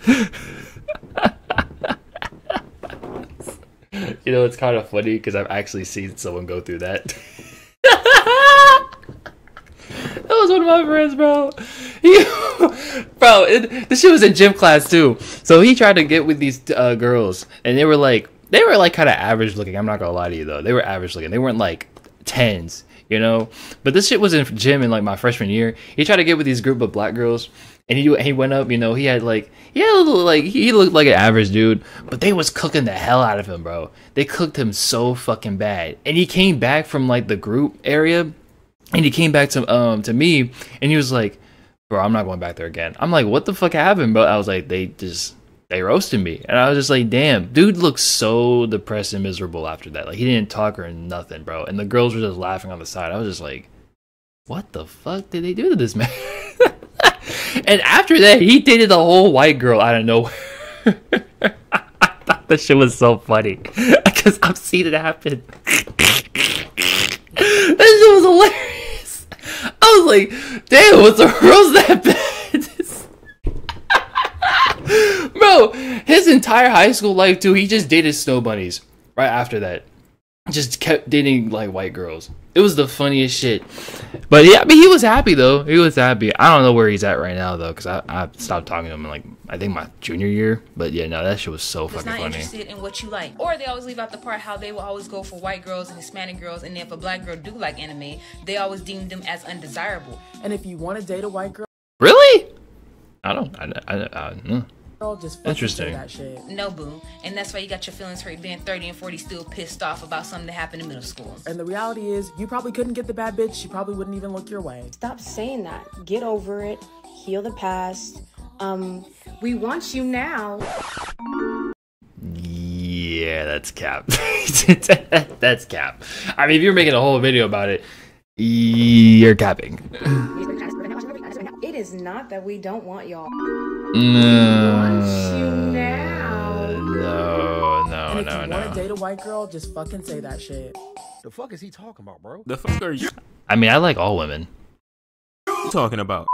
you know, it's kind of funny because I've actually seen someone go through that. that was one of my friends, bro. He, bro, it, this shit was in gym class too. So he tried to get with these uh, girls, and they were like, they were like kind of average looking. I'm not gonna lie to you though, they were average looking. They weren't like tens, you know. But this shit was in gym in like my freshman year. He tried to get with these group of black girls, and he he went up. You know, he had like little like he looked like an average dude, but they was cooking the hell out of him, bro. They cooked him so fucking bad, and he came back from like the group area, and he came back to um to me, and he was like, "Bro, I'm not going back there again." I'm like, "What the fuck happened, bro?" I was like, "They just." They roasted me, and I was just like, "Damn, dude looks so depressed and miserable after that. Like he didn't talk or nothing, bro." And the girls were just laughing on the side. I was just like, "What the fuck did they do to this man?" and after that, he dated a whole white girl out of nowhere. I thought that shit was so funny because I've seen it happen. that shit was hilarious. I was like, "Damn, what's the girls that bad?" Bro, his entire high school life too, he just dated snow bunnies. Right after that, just kept dating like white girls. It was the funniest shit. But yeah, I mean, he was happy though. He was happy. I don't know where he's at right now though, because I, I stopped talking to him in like I think my junior year. But yeah, no, that shit was so That's fucking not funny. interested in what you like. Or they always leave out the part how they will always go for white girls and Hispanic girls, and if a black girl do like anime, they always deem them as undesirable. And if you want to date a white girl, Really? I don't. I. I. I, I just fucking Interesting. that shit. No boo. And that's why you got your feelings hurt being 30 and 40 still pissed off about something that happened in middle school. And the reality is, you probably couldn't get the bad bitch. She probably wouldn't even look your way. Stop saying that. Get over it. Heal the past. Um, we want you now. Yeah, that's cap. that's cap. I mean, if you're making a whole video about it, You're capping. It is not that we don't want y'all. No, now. no, no, and if no, you no. want to date a white girl, just fucking say that shit. The fuck is he talking about, bro? The fuck are you I mean, I like all women. talking about?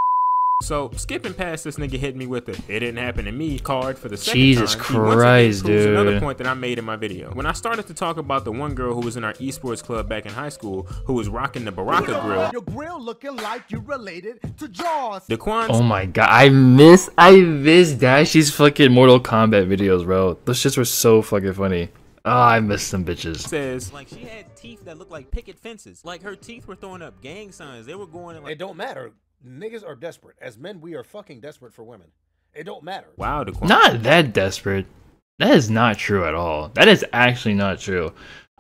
So skipping past this nigga hit me with a "it didn't happen to me" card for the second Jesus time. he once again Christ, proves Another point that I made in my video. When I started to talk about the one girl who was in our esports club back in high school who was rocking the Baraka grill, Your grill looking like you related to Jaws. Daquan Oh my god, I miss I miss Dashie's fucking Mortal Kombat videos, bro. Those shits were so fucking funny. Oh, I miss them bitches. says like she had teeth that looked like picket fences. Like her teeth were throwing up gang signs. They were going like It don't matter. Niggas are desperate. As men, we are fucking desperate for women. It don't matter. wow, Daquan. Not that desperate. That is not true at all. That is actually not true.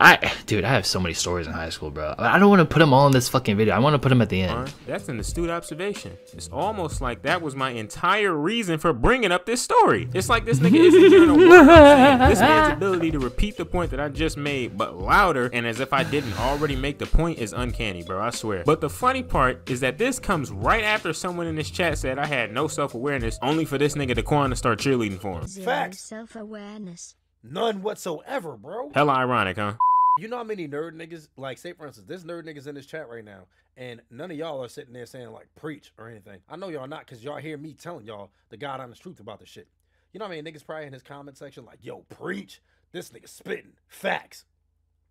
I, dude, I have so many stories in high school, bro. I don't want to put them all in this fucking video. I want to put them at the end. That's an astute observation. It's almost like that was my entire reason for bringing up this story. It's like this nigga isn't hearing a word I'm saying. This man's ability to repeat the point that I just made, but louder and as if I didn't already make the point is uncanny, bro. I swear. But the funny part is that this comes right after someone in this chat said I had no self-awareness, only for this nigga Daquan to start cheerleading for him. Zero Facts. self-awareness. None whatsoever, bro. Hella ironic, huh? You know how many nerd niggas, like, say for instance, there's nerd niggas in this chat right now, and none of y'all are sitting there saying, like, preach or anything. I know y'all not, because y'all hear me telling y'all the God honest truth about this shit. You know what I mean? niggas probably in his comment section, like, yo, preach? This nigga spitting. Facts.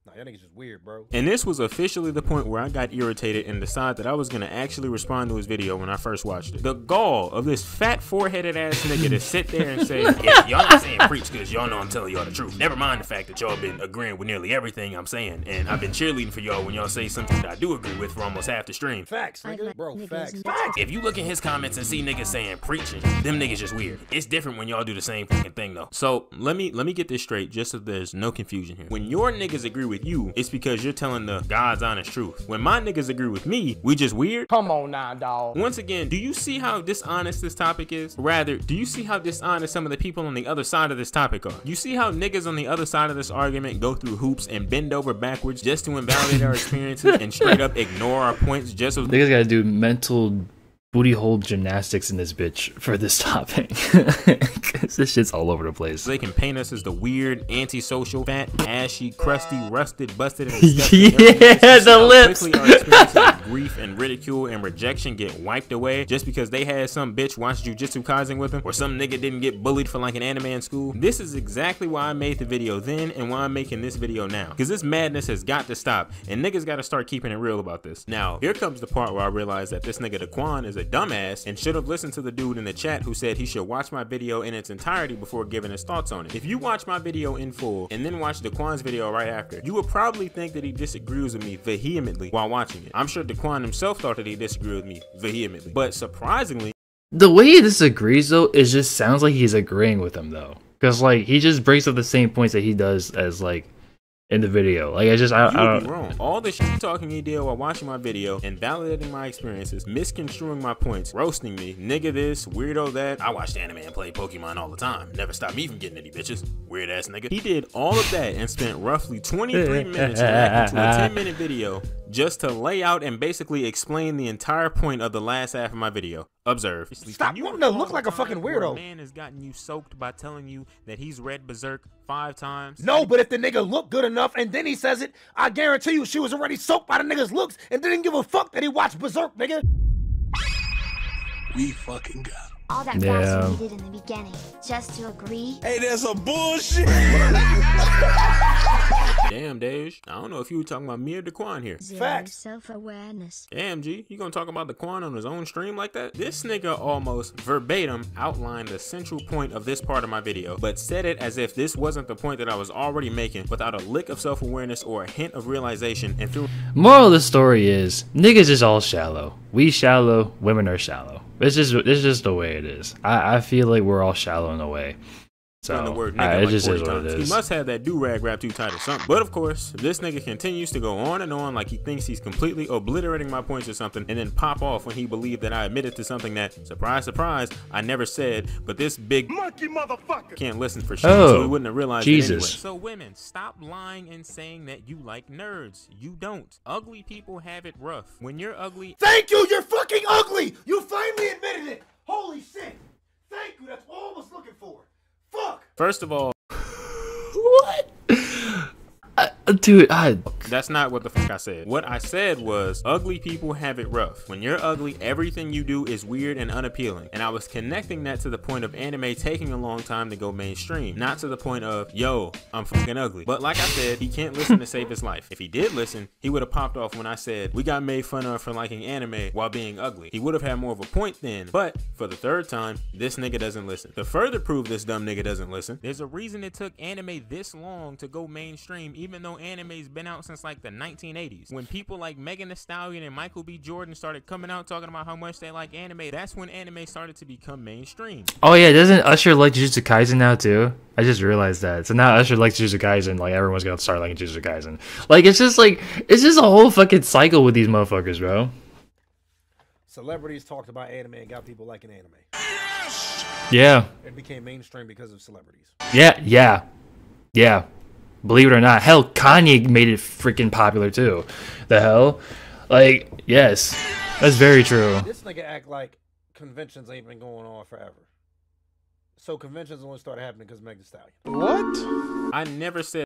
Nah, y'all niggas just weird, bro. And this was officially the point where I got irritated and decided that I was gonna actually respond to his video when I first watched it. The gall of this fat four-headed ass nigga to sit there and say, "Yeah, y'all not saying preach because y'all know I'm telling y'all the truth." Never mind the fact that y'all been agreeing with nearly everything I'm saying, and I've been cheerleading for y'all when y'all say something that I do agree with for almost half the stream. Facts, nigga. Bro, facts. Facts. If you look in his comments and see niggas saying preaching, them niggas just weird. It's different when y'all do the same fucking thing though. So let me let me get this straight, just so there's no confusion here. When your niggas agree with you, it's because you're telling the God's honest truth. When my niggas agree with me, we just weird. Come on now, dog. Once again, do you see how dishonest this topic is? Rather, do you see how dishonest some of the people on the other side of this topic are? You see how niggas on the other side of this argument go through hoops and bend over backwards just to invalidate our experiences and straight up ignore our points just so Niggas gotta do mental booty hole gymnastics in this bitch for this topic. 'Cause this shit's all over the place. they can paint us as the weird, antisocial, fat, ashy, crusty, rusted, busted, and disgusting. Yeah, Everything is just the lips. Grief and ridicule and rejection get wiped away just because they had some bitch watch Jujutsu Kaisen with them or some nigga didn't get bullied for like an anime in school. This is exactly why I made the video then and why I'm making this video now. Because this madness has got to stop and niggas got to start keeping it real about this. Now, here comes the part where I realize that this nigga Daquan is a dumbass and should have listened to the dude in the chat who said he should watch my video in its entirety before giving his thoughts on it. If you watch my video in full and then watch Daquan's video right after, you would probably think that he disagrees with me vehemently while watching it. I'm sure Daquan himself thought that he disagreed with me vehemently, but surprisingly, The way he disagrees though, it just sounds like he's agreeing with him though. Cause like he just breaks up the same points that he does as like in the video. Like I just I, you I don't be wrong. All the shit talking he did while watching my video, invalidating my experiences, misconstruing my points, roasting me, nigga this, weirdo that. I watched anime and played Pokemon all the time. Never stopped me from getting any bitches. Weird ass nigga. He did all of that and spent roughly 23 minutes reacting to a 10 minute video just to lay out and basically explain the entire point of the last half of my video. Observe. Stop wanting to look like a fucking Where a weirdo. man has gotten you soaked by telling you that he's read Berserk five times. No, but if the nigga looked good enough and then he says it, I guarantee you she was already soaked by the nigga's looks and didn't give a fuck that he watched Berserk, nigga. We fucking got him. All that Yeah. razzle we did in the beginning, just to agree. Hey, that's a bullshit. Damn, Dej. I don't know if you were talking about me or Daquan here. Zero self-awareness. Damn, G, you gonna talk about Daquan on his own stream like that? This nigga almost verbatim outlined the central point of this part of my video, but said it as if this wasn't the point that I was already making without a lick of self-awareness or a hint of realization and threw Moral of the story is niggas is all shallow. We shallow, women are shallow. It's just it's just the way it is. I, I feel like we're all shallow in a way. So the word nigga it like just 40 is what it times. He must have that do-rag wrapped too tight or something. But of course, this nigga continues to go on and on like he thinks he's completely obliterating my points or something, and then pop off when he believed that I admitted to something that, surprise, surprise, I never said. But this big monkey motherfucker can't listen for shit, Oh, so he oh, wouldn't have realized it anyway. So women, stop lying and saying that you like nerds. You don't. Ugly people have it rough. When you're ugly, Thank you, you're fucking ugly! You finally admitted it! Holy shit! Thank you, that's all I was looking for. Fuck! first of all, what? Dude, I That's not what the fuck I said. What I said was ugly people have it rough. When you're ugly, everything you do is weird and unappealing. And I was connecting that to the point of anime taking a long time to go mainstream, not to the point of, yo, I'm fucking ugly. But like I said, he can't listen to save his life. If he did listen, he would have popped off when I said we got made fun of for liking anime while being ugly. He would have had more of a point then. But for the third time, this nigga doesn't listen. To further prove this dumb nigga doesn't listen, there's a reason it took anime this long to go mainstream, even though anime's been out since like the 1980s. When people like Megan Thee Stallion and Michael B. Jordan started coming out talking about how much they like anime, that's when anime started to become mainstream. Oh yeah, doesn't Usher like Jujutsu Kaisen now too? I just realized that. So now Usher likes Jujutsu Kaisen, like everyone's gonna start liking Jujutsu Kaisen. Like it's just like it's just a whole fucking cycle with these motherfuckers, bro. Celebrities talked about anime and got people liking anime. Yeah, It became mainstream because of celebrities. yeah, yeah, yeah. Believe it or not, hell, Kanye made it freaking popular too. The hell, like yes, that's very true. This nigga act like conventions ain't been going on forever. So conventions only started happening because of Meg Thee Stallion. What? I never said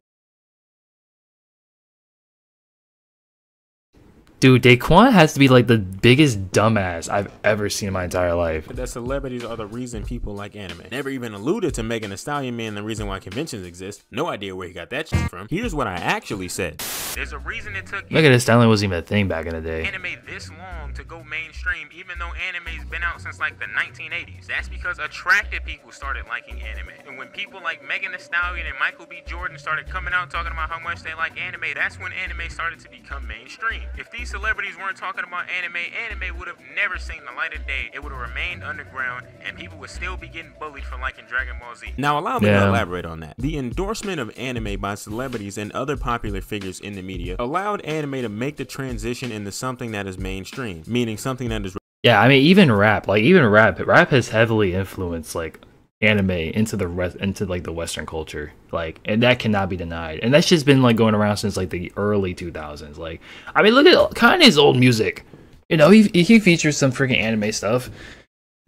Dude, Daquan has to be like the biggest dumbass I've ever seen in my entire life. that celebrities are the reason people like anime. Never even alluded to Megan Thee Stallion being the reason why conventions exist. No idea where he got that shit from. Here's what I actually said. There's a reason it took Megan Thee Stallion wasn't even a thing back in the day. anime this long to go mainstream, even though anime's been out since like the 1980s. That's because attractive people started liking anime. And when people like Megan Thee Stallion and Michael B. Jordan started coming out talking about how much they like anime, that's when anime started to become mainstream. If these celebrities weren't talking about anime, anime would have never seen the light of day. It would have remained underground, and people would still be getting bullied for liking Dragon Ball Z. Now, allow me to elaborate on that. The endorsement of anime by celebrities and other popular figures in the media allowed anime to make the transition into something that is mainstream, meaning something that is Yeah, I mean even rap, like even rap, rap has heavily influenced like anime into the rest into like the Western culture, like, and that cannot be denied. And that's just been like going around since like the early 2000s. Like, I mean, look at Kanye's old music. You know, he he features some freaking anime stuff.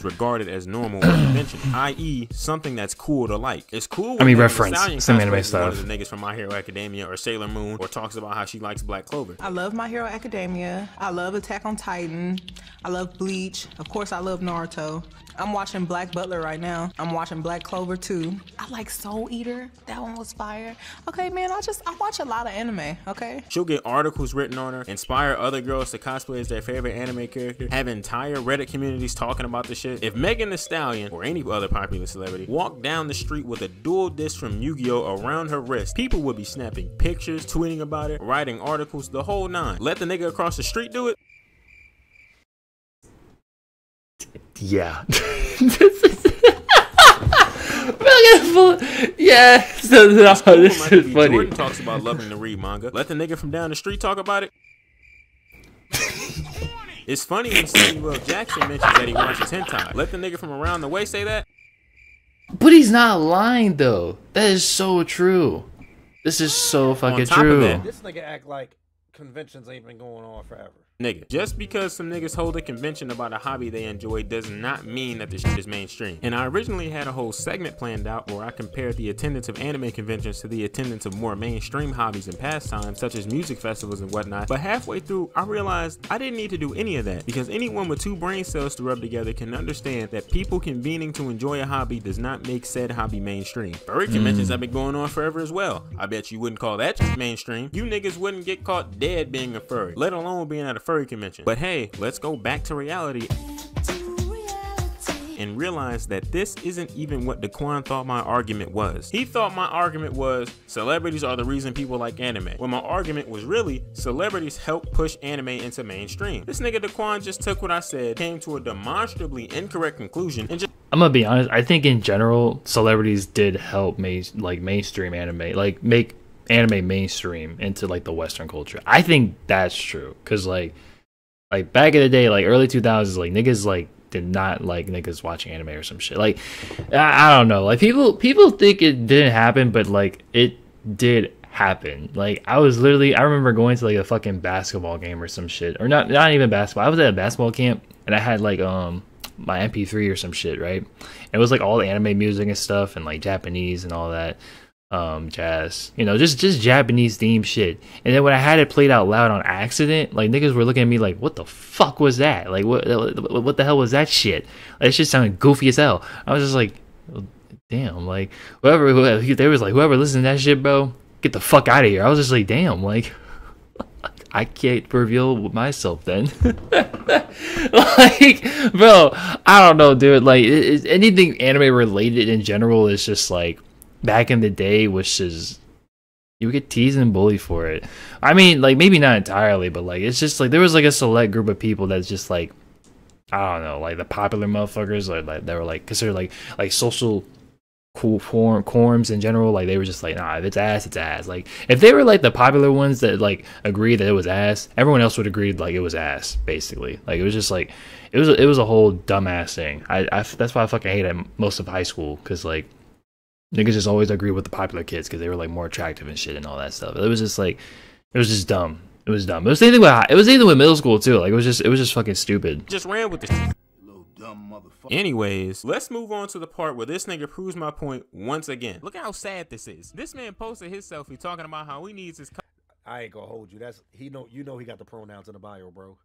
regarded as normal or convention, i.e., something that's cool to like. It's cool. I mean, when Megan Thee reference some anime cosplays as one of stuff. the niggas from My Hero Academia or Sailor Moon, or talks about how she likes Black Clover. I love My Hero Academia. I love Attack on Titan. I love Bleach. Of course, I love Naruto. I'm watching Black Butler right now. I'm watching Black Clover too. I like Soul Eater. That one was fire. Okay, man, I just I watch a lot of anime. Okay. She'll get articles written on her, inspire other girls to cosplay as their favorite anime character, have entire Reddit communities talking about the shit. If Megan Thee Stallion or any other popular celebrity walked down the street with a duel disk from Yu-Gi-Oh around her wrist, people would be snapping pictures, tweeting about it, writing articles, the whole nine. Let the nigga across the street do it. Yeah. yeah. So, no, this Michael is B. funny. Jordan talks about loving to read manga. Let the nigga from down the street talk about it. it's funny when Samuel Jackson mentions that he watches hentai. Let the nigga from around the way say that. But he's not lying though. That is so true. This is so fucking top of true. that- This nigga act like conventions ain't been going on forever. Nigga, just because some niggas hold a convention about a hobby they enjoy does not mean that the shit is mainstream. And I originally had a whole segment planned out where I compared the attendance of anime conventions to the attendance of more mainstream hobbies and pastimes, such as music festivals and whatnot. But halfway through, I realized I didn't need to do any of that because anyone with two brain cells to rub together can understand that people convening to enjoy a hobby does not make said hobby mainstream. Furry conventions Mm. have been going on forever as well. I bet you wouldn't call that mainstream. You niggas wouldn't get caught dead being a furry, let alone being at a furry convention. But hey, let's go back to reality and realize that this isn't even what Daquan thought my argument was. He thought my argument was celebrities are the reason people like anime. When my argument was really celebrities help push anime into mainstream. This nigga Daquan just took what I said, came to a demonstrably incorrect conclusion, and just I'm gonna be honest. I think in general, celebrities did help main, like mainstream anime, like make anime mainstream into like the Western culture. I think that's true because like, like back in the day, like early 2000s, like niggas like did not like niggas watching anime or some shit. Like, I, I don't know. Like people people think it didn't happen, but like it did happen. Like I was literally, I remember going to like a fucking basketball game or some shit, or not not even basketball. I was at a basketball camp and I had like um my MP3 or some shit, right? And it was like all the anime music and stuff and like Japanese and all that um jazz you know just just japanese theme shit. And then when i had it played out loud on accident like niggas were looking at me like what the fuck was that? Like what what the hell was that shit? Like, that shit sounded goofy as hell. I was just like damn like whoever, whoever there was like whoever listened to that shit bro get the fuck out of here. I was just like damn like I can't reveal myself then. like, bro, I don't know, dude. Like, it, it, anything anime related in general is just like back in the day was just you would get teased and bullied for it. I mean, like maybe not entirely, but like it's just like there was like a select group of people that's just like I don't know, like the popular motherfuckers, like, like they were like considered like like social cool form quorums in general. Like they were just like, nah, if it's ass, it's ass. Like if they were like the popular ones that like agreed that it was ass, everyone else would agree like it was ass. Basically, like it was just like it was it was a whole dumbass thing. I, I that's why I fucking hated most of high school because like niggas just always agree with the popular kids because they were like more attractive and shit and all that stuff. It was just like, it was just dumb. It was dumb. It was anything with high, it was anything with middle school too. Like it was just it was just fucking stupid. Just ran with this. Anyways, let's move on to the part where this nigga proves my point once again. Look at how sad this is. This man posted his selfie talking about how he needs his. I ain't gonna hold you. That's he know you know he got the pronouns in the bio, bro.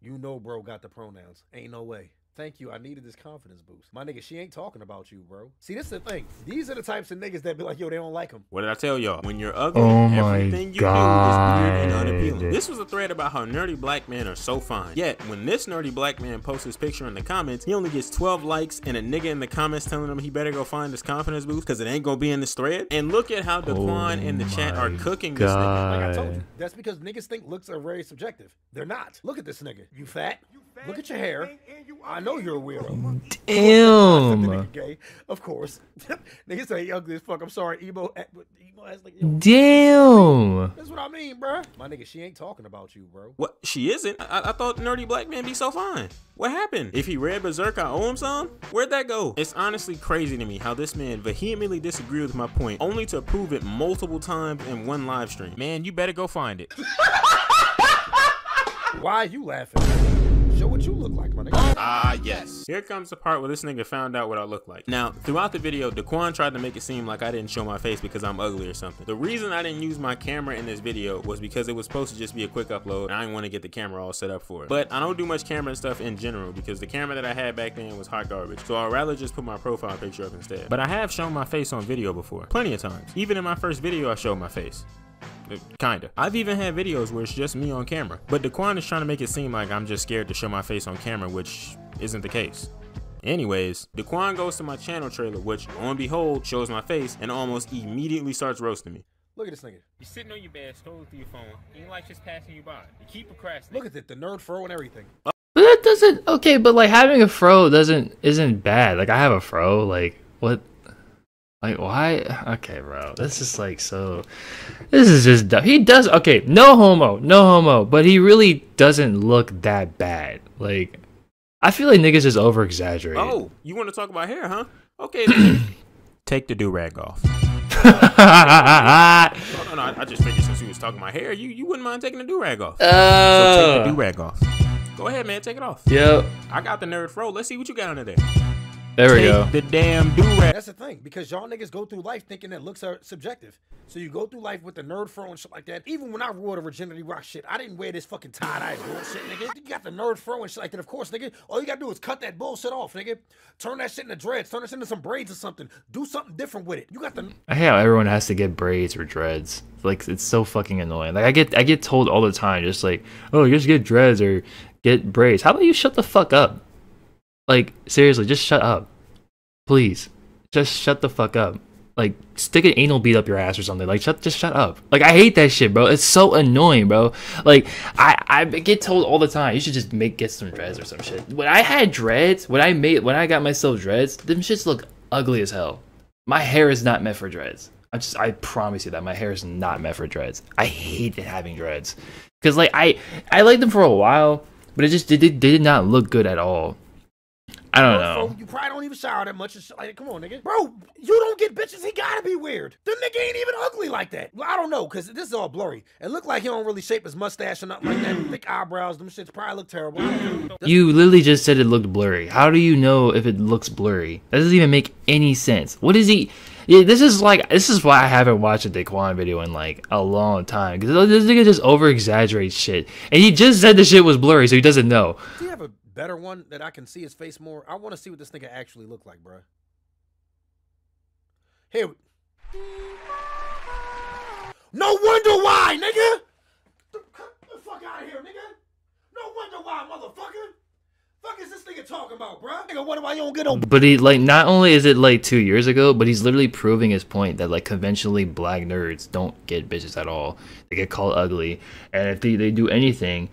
You know, bro got the pronouns. Ain't no way. Thank you. I needed this confidence boost. My nigga, she ain't talking about you, bro. See, this is the thing. These are the types of niggas that be like, yo, they don't like him. What did I tell y'all? When you're ugly, Oh everything you God. do is weird and unappealing. This was a thread about how nerdy black men are so fine. Yet, when this nerdy black man posts his picture in the comments, he only gets 12 likes and a nigga in the comments telling him he better go find his confidence boost because it ain't gonna be in this thread. And look at how Daquan and the chat are cooking this nigga. Like I told you, that's because niggas think looks are very subjective. They're not. Look at this nigga. You fat. Look at your hair. I know you're a weirdo. Damn. Nigga gay, of course. Niggas say ugly as fuck. I'm sorry, emo. Emo has like. yo, Damn. That's what I mean, bruh. My nigga, she ain't talking about you, bro. What? She isn't? I, I thought nerdy black men be so fine. What happened? If he read Berserk, I owe him some? Where'd that go? It's honestly crazy to me how this man vehemently disagreed with my point, only to prove it multiple times in one live stream. Man, you better go find it. Why are you laughing? Show what you look like, my nigga. Ah, yes. Here comes the part where this nigga found out what I look like. Now, throughout the video, Daquan tried to make it seem like I didn't show my face because I'm ugly or something. The reason I didn't use my camera in this video was because it was supposed to just be a quick upload and I didn't want to get the camera all set up for it. But I don't do much camera stuff in general because the camera that I had back then was hot garbage. So I'd rather just put my profile picture up instead. But I have shown my face on video before. Plenty of times. Even in my first video, I showed my face. Kinda. I've even had videos where it's just me on camera. But Daquan is trying to make it seem like I'm just scared to show my face on camera, which isn't the case. Anyways, Daquan goes to my channel trailer, which, on behold, shows my face and almost immediately starts roasting me. Look at this nigga. You're sitting on your bed, scrolling through your phone. You like just passing you by. You keep procrastinating. Look at it, the nerd fro and everything. But that doesn't okay, but like having a fro doesn't isn't bad. Like I have a fro, like what like why okay bro. This is like so this is just dumb. He does okay, no homo, no homo, but he really doesn't look that bad. Like I feel like niggas just over exaggerate. Oh, you want to talk about hair, huh? Okay, take the do rag off. no, no, no. I, just figured since you was talking about hair, you, you wouldn't mind taking the do rag off. so take the Uh. do rag off. Go ahead, man. Take it off. Yep. I got the nerd fro. Let's see what you got under there. There we Take go. The damn do rag. That's the thing, because y'all niggas go through life thinking that looks are subjective. So you go through life with the nerd fro and shit like that. Even when I wore the virginity rock shit, I didn't wear this fucking tie-dye bullshit, nigga. You got the nerd fro and shit like that. Of course, nigga, all you gotta do is cut that bullshit off, nigga. Turn that shit into dreads. Turn that shit into some braids or something. Do something different with it. You got the I hate how everyone has to get braids or dreads. Like it's so fucking annoying. Like I get I get told all the time, just like, oh, you just get dreads or get braids. How about you shut the fuck up? Like seriously, just shut up, please. Just shut the fuck up. like stick an anal bead up your ass or something. Like shut just shut up. Like I hate that shit, bro. It's so annoying, bro. Like I I get told all the time you should just make get some dreads or some shit. When I had dreads, when I made when I got myself dreads, them shits look ugly as hell. My hair is not meant for dreads. I just I promise you that my hair is not meant for dreads. I hated having dreads because like I I liked them for a while, but it just did they did not look good at all. I don't know. You probably don't even shower that much. Like. Come on, nigga. Bro, you don't get bitches. He gotta be weird. The nigga ain't even ugly like that. Well, I don't know, cause this is all blurry. It look like he don't really shape his mustache or nothing like that. Thick eyebrows. Them shits probably look terrible. You literally just said it looked blurry. How do you know if it looks blurry? That doesn't even make any sense. What is he? Yeah, this is like this is why I haven't watched a Daquan video in like a long time because this nigga just over exaggerates shit, and he just said the shit was blurry, so he doesn't know. Do you have a better one that I can see his face more? I want to see what this nigga actually look like, bro. Here. No wonder why, nigga. The, the fuck out of here, nigga. No wonder why, motherfucker. Fuck is this nigga talking about, bro? Nigga, wonder why you don't get on. But he like not only is it like two years ago, but he's literally proving his point that like conventionally black nerds don't get bitches at all. They get called ugly, and if they, they do anything,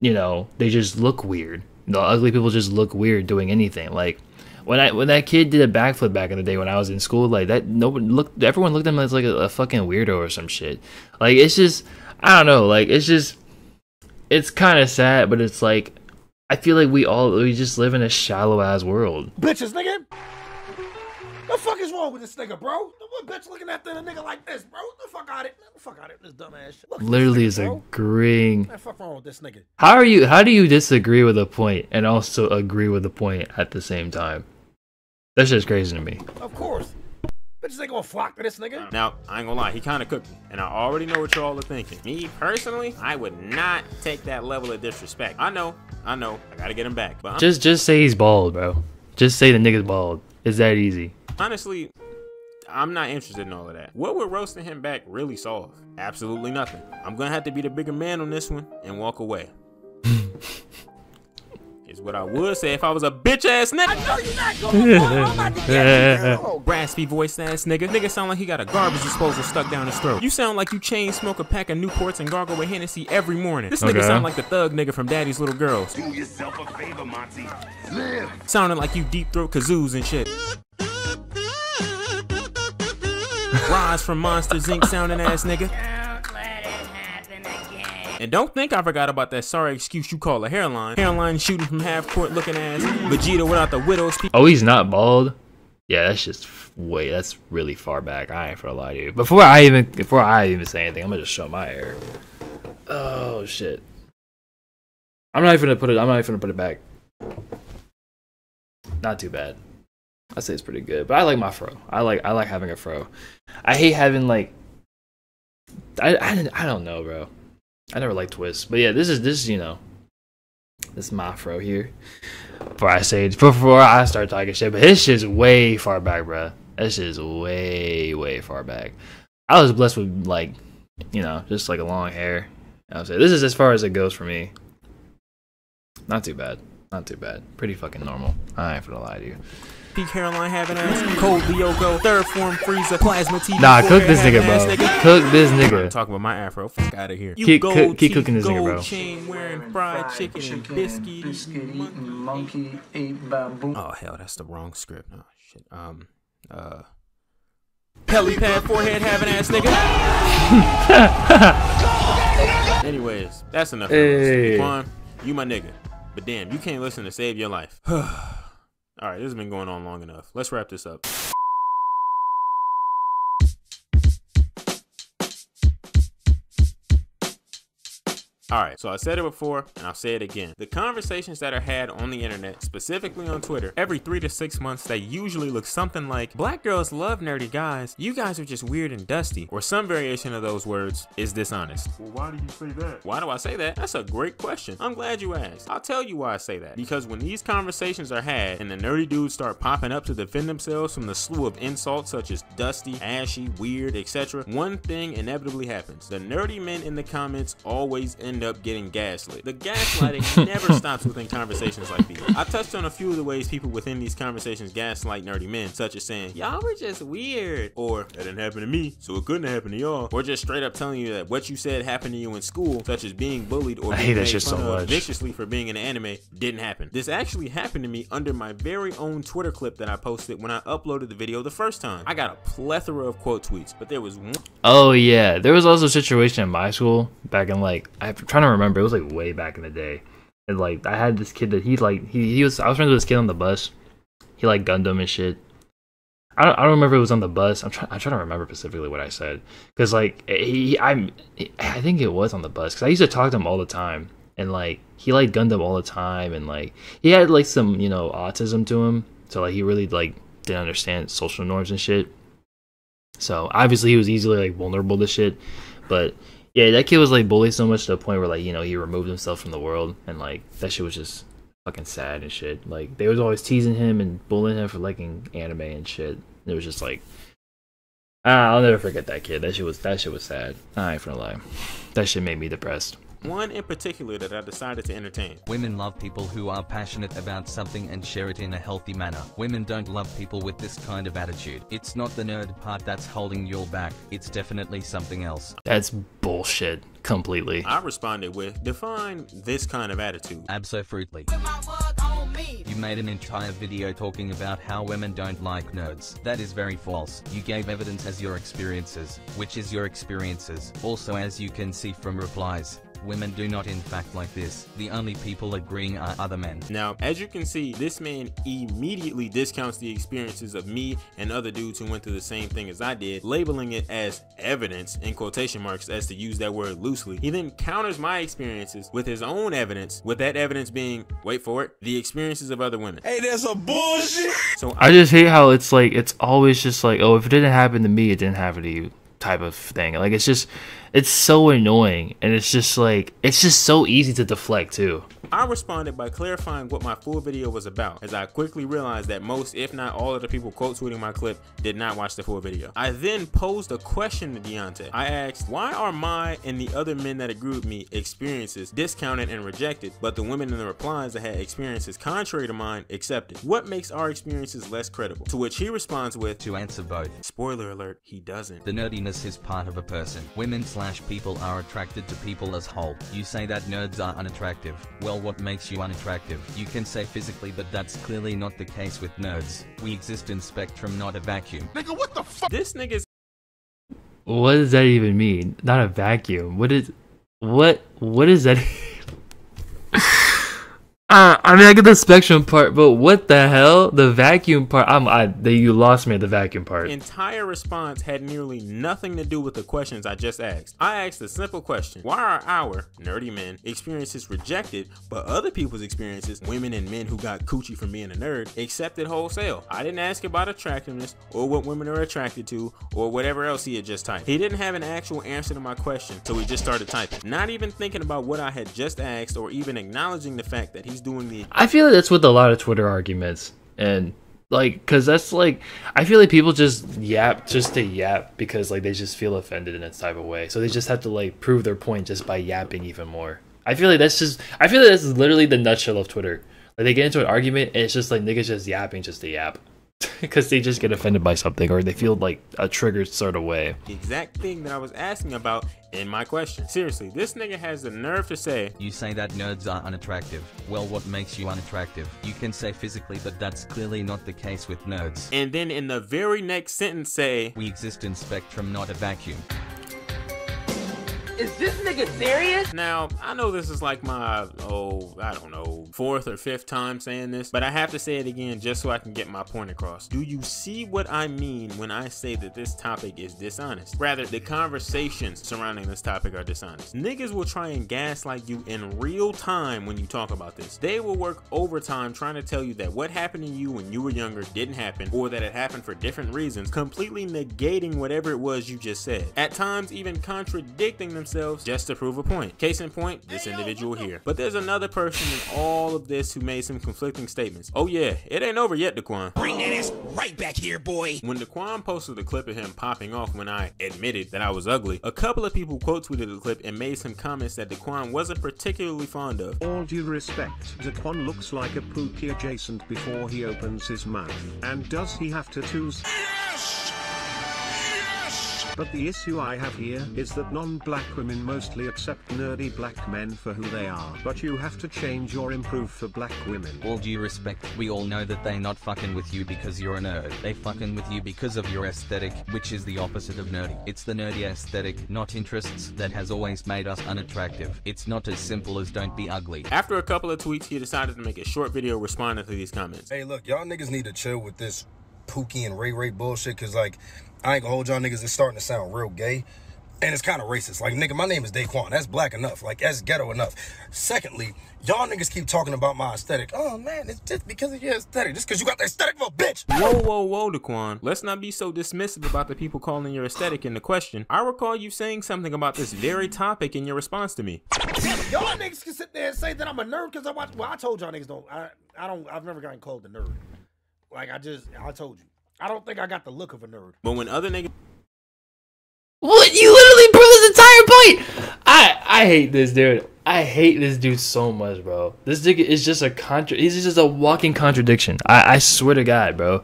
you know, they just look weird. The ugly people just look weird doing anything. Like when I when that kid did a backflip back in the day when I was in school, like that no one looked everyone looked at him as like a, a fucking weirdo or some shit. Like it's just I don't know, like it's just it's kind of sad, but it's like I feel like we all we just live in a shallow ass world. Bitches, nigga. The fuck is wrong with this nigga, bro? What bitch looking at the nigga like this, bro? The fuck out it. The fuck out it. This dumbass shit. Look this Literally nigga, is bro. agreeing. Man, fuck wrong with this nigga. How are you? How do you disagree with a point and also agree with a point at the same time? That's just crazy to me. Of course. Bitches ain't gonna flock to this nigga. Now, I ain't gonna lie, he kind of cooked me. And I already know what y'all are thinking. Me, personally, I would not take that level of disrespect. I know, I know, I gotta get him back. But Just just say he's bald, bro. Just say the nigga's bald. It's that easy. Honestly, I'm not interested in all of that. What would roasting him back really solve? Absolutely nothing. I'm gonna have to be the bigger man on this one and walk away. is what I would say if I was a bitch ass nigga. I know you're not going Raspy voice ass nigga. Nigga sound like he got a garbage disposal stuck down his throat. You sound like you chain smoke a pack of Newports and gargle with Hennessy every morning. This nigga Okay. sound like the thug nigga from Daddy's Little Girls. Do yourself a favor, Monty. Live. Sounding like you deep throat kazoos and shit. Roz from Monsters Inc. sounding ass nigga. And don't think I forgot about that sorry excuse you call a hairline. Hairline shooting from half court looking ass. Vegeta without the widow's peak. Oh, he's not bald. Yeah, that's just way. That's really far back. I ain't for a lie to you. Before I even before I even say anything, I'm gonna just show my hair. Oh shit. I'm not even gonna put it. I'm not even gonna put it back. Not too bad. I say it's pretty good, but I like my fro. I like I like having a fro. I hate having like. I I, didn't- I don't know, bro. I never liked twists, but yeah, this is this is, you know. This is my fro here. Before I say before I start talking shit, but his shit's way far back, bro. That is way way far back. I was blessed with like, you know, just like a long hair. I would say this is as far as it goes for me. Not too bad. Not too bad. Pretty fucking normal. I ain't gonna lie to you. Peak hairline having ass. Code Lyoko. Third form Frieza. Plasma TV. Nah, cook this nigga, having bro. ass Cook this nigga. talking about my afro. Fuck out of here. Keep- gold cook- keep cooking this nigga, bro. chain wearing fried chicken, and biscuit, eating monkey, ate baboon. Oh hell, that's the wrong script. Oh shit. Um. Uh. Helipad forehead having ass nigga. Anyways, that's enough. Hey. Quan, you my nigga. But damn, you can't listen to save your life. All right, this has been going on long enough. Let's wrap this up. Alright, so I said it before and I'll say it again. The conversations that are had on the internet, specifically on Twitter, every three to six months, they usually look something like Black girls love nerdy guys, you guys are just weird and dusty, or some variation of those words is dishonest. Well, why do you say that? Why do I say that? That's a great question. I'm glad you asked. I'll tell you why I say that. Because when these conversations are had and the nerdy dudes start popping up to defend themselves from the slew of insults such as dusty, ashy, weird, etc., one thing inevitably happens. The nerdy men in the comments always end end up getting gaslit. The gaslighting never stops within conversations like these. I touched on a few of the ways people within these conversations gaslight nerdy men, such as saying, y'all were just weird, or that didn't happen to me, so it couldn't happen to y'all, or just straight up telling you that what you said happened to you in school, such as being bullied or I being made fun so of much. viciously for being in an anime, didn't happen. This actually happened to me under my very own Twitter clip that I posted when I uploaded the video the first time. I got a plethora of quote tweets, but there was one Oh yeah, there was also a situation in my school back in like I'm trying to remember. It was like way back in the day, and like I had this kid that he like he, he was I was friends with this kid on the bus. He like Gundam and shit. I don't, I don't remember it was on the bus. I'm trying I'm trying to remember specifically what I said because like eh, he I I think it was on the bus because I used to talk to him all the time and like he liked Gundam all the time and like he had like some you know autism to him so like he really like didn't understand social norms and shit. So obviously he was easily like vulnerable to shit. But yeah, that kid was like bullied so much to the point where like, you know, he removed himself from the world and like that shit was just fucking sad and shit. Like they was always teasing him and bullying him for liking anime and shit. It was just like ah, I'll never forget that kid. That shit was that shit was sad. I ain't gonna lie. That shit made me depressed. One in particular that I decided to entertain. Women love people who are passionate about something and share it in a healthy manner. Women don't love people with this kind of attitude. It's not the nerd part that's holding you back, it's definitely something else. That's bullshit. Completely. I responded with, define this kind of attitude. Absolutely. You made an entire video talking about how women don't like nerds. That is very false. You gave evidence as your experiences, which is your experiences. Also as you can see from replies, women do not in fact like this. The only people agreeing are other men. Now, as you can see, this man immediately discounts the experiences of me and other dudes who went through the same thing as I did, labeling it as evidence in quotation marks as to use that word loosely. He then counters my experiences with his own evidence, with that evidence being, wait for it, the experiences of other women. Hey, that's a bullshit. So I just hate how it's like it's always just like, oh, if it didn't happen to me, it didn't happen to you type of thing. Like it's just it's so annoying and it's just like it's just so easy to deflect too. I responded by clarifying what my full video was about, as I quickly realized that most, if not all of the people quote tweeting my clip did not watch the full video. I then posed a question to Deontay. I asked, why are my and the other men that agree with me experiences discounted and rejected, but the women in the replies that had experiences contrary to mine accepted? What makes our experiences less credible? To which he responds with, To answer both. spoiler alert, he doesn't. The nerdiness is part of a person. Women slash people are attracted to people as whole. You say that nerds are unattractive. Well, what makes you unattractive? You can say physically, but that's clearly not the case with nerds. We exist in spectrum, not a vacuum. Nigga, what the fuck? This nigga's What does that even mean? Not a vacuum. What is what what is that? Uh, I mean, I get the spectrum part, but what the hell? The vacuum part. I'm. I. You lost me at the vacuum part. entire response had nearly nothing to do with the questions I just asked. I asked a simple question Why are our, nerdy men, experiences rejected, but other people's experiences, women and men who got coochie from being a nerd, accepted wholesale? I didn't ask about attractiveness or what women are attracted to or whatever else he had just typed. He didn't have an actual answer to my question, so he just started typing, not even thinking about what I had just asked or even acknowledging the fact that he's doing the I feel like that's with a lot of Twitter arguments, and like, cause that's like, I feel like people just yap just to yap because like they just feel offended in a type of way, so they just have to like prove their point just by yapping even more. I feel like that's just, I feel like that's literally the nutshell of Twitter. Like they get into an argument and it's just like niggas just yapping just to yap, because they just get offended by something or they feel like a triggered sort of way. the exact thing that I was asking about in my question. Seriously, this nigga has the nerve to say, You say that nerds are unattractive. Well, what makes you unattractive? You can say physically, but that's clearly not the case with nerds. and then in the very next sentence say, We exist in spectrum, not a vacuum. Is this nigga serious? Now, I know this is like my, oh, I don't know, fourth or fifth time saying this, but I have to say it again just so I can get my point across. Do you see what I mean when I say that this topic is dishonest? Rather, the conversations surrounding this topic are dishonest. Niggas will try and gaslight you in real time when you talk about this. They will work overtime trying to tell you that what happened to you when you were younger didn't happen, or that it happened for different reasons, completely negating whatever it was you just said. At times, even contradicting themselves just to prove a point. Case in point, this individual here. But there's another person in all of this who made some conflicting statements. Oh yeah, it ain't over yet, Daquan. Bring that ass right back here, boy. When Daquan posted a clip of him popping off when I admitted that I was ugly, a couple of people quote tweeted the clip and made some comments that Daquan wasn't particularly fond of. All due respect, Daquan looks like a Pookie adjacent before he opens his mouth. And does he have tattoos? But the issue I have here is that non-black women mostly accept nerdy black men for who they are. But you have to change or improve for black women. All due respect, we all know that they not fucking with you because you're a nerd. They fucking with you because of your aesthetic, which is the opposite of nerdy. It's the nerdy aesthetic, not interests, that has always made us unattractive. It's not as simple as don't be ugly. After a couple of tweets, he decided to make a short video responding to these comments. Hey, look, y'all niggas need to chill with this Pookie and Ray Ray bullshit, cause like, I ain't gonna hold y'all niggas. It's starting to sound real gay. And it's kind of racist. Like, nigga, my name is Daquan. That's black enough. Like, that's ghetto enough. Secondly, y'all niggas keep talking about my aesthetic. Oh, man, it's just because of your aesthetic. Just because you got the aesthetic of a bitch. Whoa, whoa, whoa, Daquan. Let's not be so dismissive about the people calling your aesthetic into question. I recall you saying something about this very topic in your response to me. Y'all niggas can sit there and say that I'm a nerd because I watch. Well, I told y'all niggas don't. I, I don't. I've never gotten called a nerd. Like, I just, I told you. I don't think I got the look of a nerd. But when other niggas What? You literally proved this entire point. I I hate this dude. I hate this dude so much, bro. This nigga is just a contra. He's just a walking contradiction. I I swear to God, bro.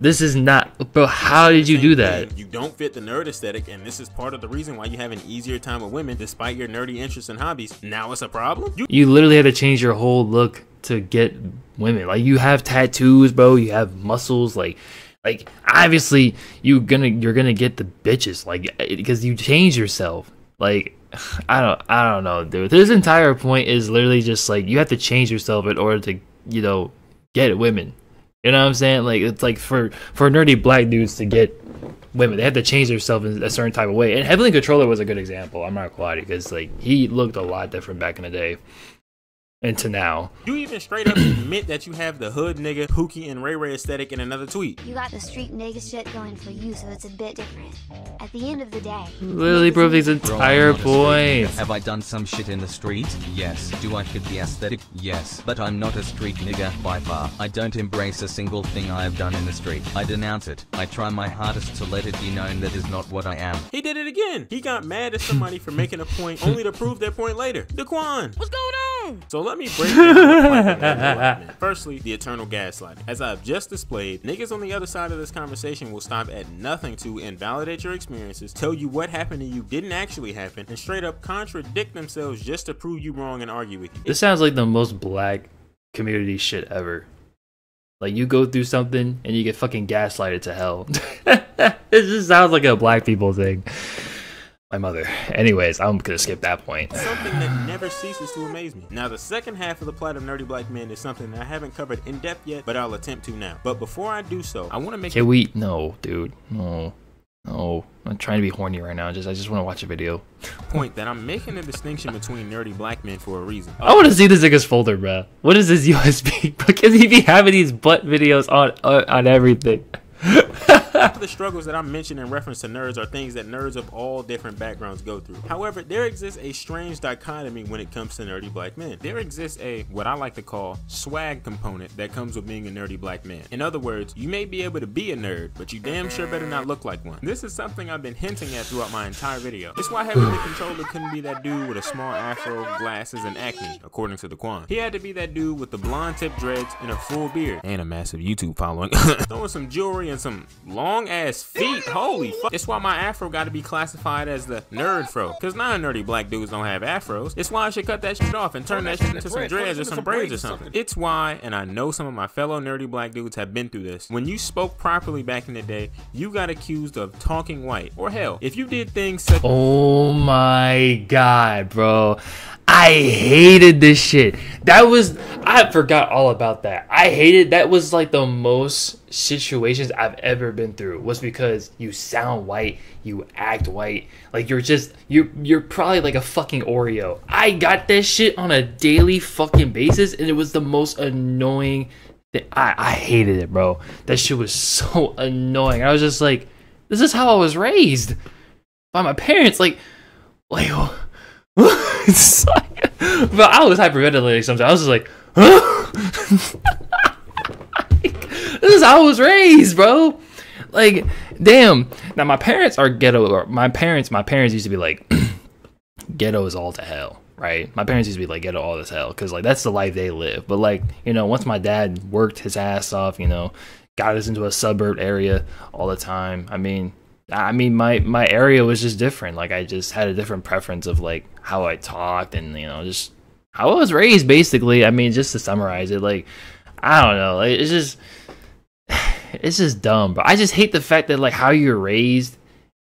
This is not, bro. How did you do that? You don't fit the nerd aesthetic, and this is part of the reason why you have an easier time with women despite your nerdy interests and hobbies. Now it's a problem? You You literally had to change your whole look to get women. Like you have tattoos, bro. You have muscles. Like, like obviously you gonna you're gonna get the bitches. Like because you change yourself. Like I don't I don't know, dude. This entire point is literally just like you have to change yourself in order to you know get women. You know what I'm saying? Like it's like for for nerdy black dudes to get women, they have to change themselves in a certain type of way. And Heavenly Controller was a good example. I'm not lie because like he looked a lot different back in the day. And to now, you even straight up admit that you have the hood nigga, Pookie, and Ray Ray aesthetic in another tweet. You got the street nigga shit going for you, so it's a bit different. At the end of the day, literally proved his entire point. Have I done some shit in the street? Yes. Do I fit the aesthetic? Yes. But I'm not a street nigga by far. I don't embrace a single thing I have done in the street. I denounce it. I try my hardest to let it be known that is not what I am. He did it again. He got mad at somebody for making a point only to prove their point later. Daquan. What's going on? So let me break down men. Firstly, the eternal gaslighting. As I've just displayed, niggas on the other side of this conversation will stop at nothing to invalidate your experiences, tell you what happened to you didn't actually happen, and straight up contradict themselves just to prove you wrong and argue with you. This sounds like the most black community shit ever. Like you go through something and you get fucking gaslighted to hell. it just sounds like a black people thing. My mother. Anyways, I'm gonna skip that point. Something that never ceases to amaze me. Now, the second half of the plot of Nerdy Black Men is something that I haven't covered in depth yet, but I'll attempt to now. But before I do so, I want to make. Can we? No, dude. No. No. I'm trying to be horny right now. Just I just want to watch a video. point that I'm making a distinction between nerdy black men for a reason. I want to see this nigga's folder, bro. What is this USB? Because he be having these butt videos on on, on everything. the struggles that I mentioned in reference to nerds are things that nerds of all different backgrounds go through. However, there exists a strange dichotomy when it comes to nerdy black men. There exists a, what I like to call, swag component that comes with being a nerdy black man. In other words, you may be able to be a nerd, but you damn sure better not look like one. This is something I've been hinting at throughout my entire video. It's why Heavenly Controller couldn't be that dude with a small afro, glasses, and acne, according to Daquan. He had to be that dude with the blonde tip dreads and a full beard, and a massive YouTube following, throwing some jewelry and some long ass feet. Holy fuck. It's why my afro got to be classified as the nerd fro. Cause non-nerdy black dudes don't have afros. It's why I should cut that shit off and turn that shit into some dreads or some braids or something. It's why, and I know some of my fellow nerdy black dudes have been through this. When you spoke properly back in the day, you got accused of talking white. Or hell, if you did things such Oh my god, bro. I hated this shit. That was I forgot all about that. I hated that was like the most situations I've ever been through was because you sound white, you act white, like you're just you you're probably like a fucking Oreo. I got this shit on a daily fucking basis and it was the most annoying thing. I I hated it, bro. That shit was so annoying. I was just like this is how I was raised by my parents like like, it's like but I was hyperventilating sometimes. I was just like, huh? this is how I was raised, bro. Like, damn. Now my parents are ghetto. My parents, my parents used to be like, ghetto is all to hell, right? My parents used to be like ghetto all to hell because like that's the life they live. But like, you know, once my dad worked his ass off, you know, got us into a suburb area all the time. I mean, I mean, my my area was just different. Like, I just had a different preference of like how I talked and you know just how I was raised. Basically, I mean, just to summarize it, like I don't know, it's just it's just dumb. But I just hate the fact that like how you're raised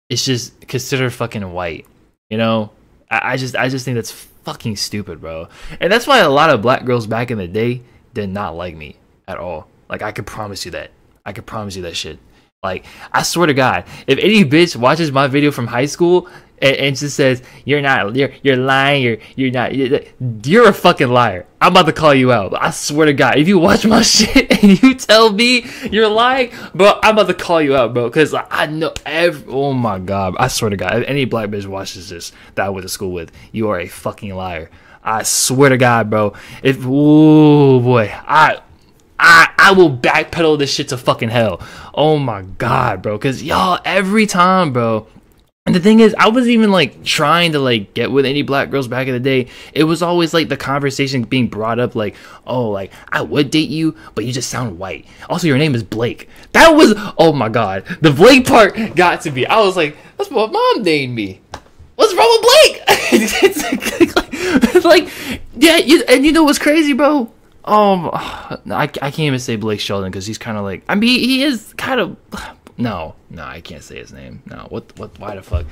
is just considered fucking white. You know, I, I just I just think that's fucking stupid, bro. And that's why a lot of black girls back in the day did not like me at all. Like I could promise you that. I could promise you that shit. Like, I swear to God, if any bitch watches my video from high school and, and just says you're not, you're you're lying, you're you're not, you're, you're a fucking liar. I'm about to call you out. I swear to God, if you watch my shit and you tell me you're lying, bro, I'm about to call you out, bro. Cause like, I know every. Oh my God, I swear to God, if any black bitch watches this that I went to school with, you are a fucking liar. I swear to God, bro. If oh boy, I I I will backpedal this shit to fucking hell. Oh my god, bro. Cause y'all every time, bro. And the thing is, I wasn't even like trying to like get with any black girls back in the day. It was always like the conversation being brought up, like, oh, like I would date you, but you just sound white. Also, your name is Blake. That was oh my god. The Blake part got to me. I was like, that's what mom named me. What's wrong with Blake? it's like, yeah, you, and you know what's crazy, bro? Um, I, I can't even say Blake Shelton because he's kind of like I mean he is kind of no no I can't say his name. No what what why the fuck?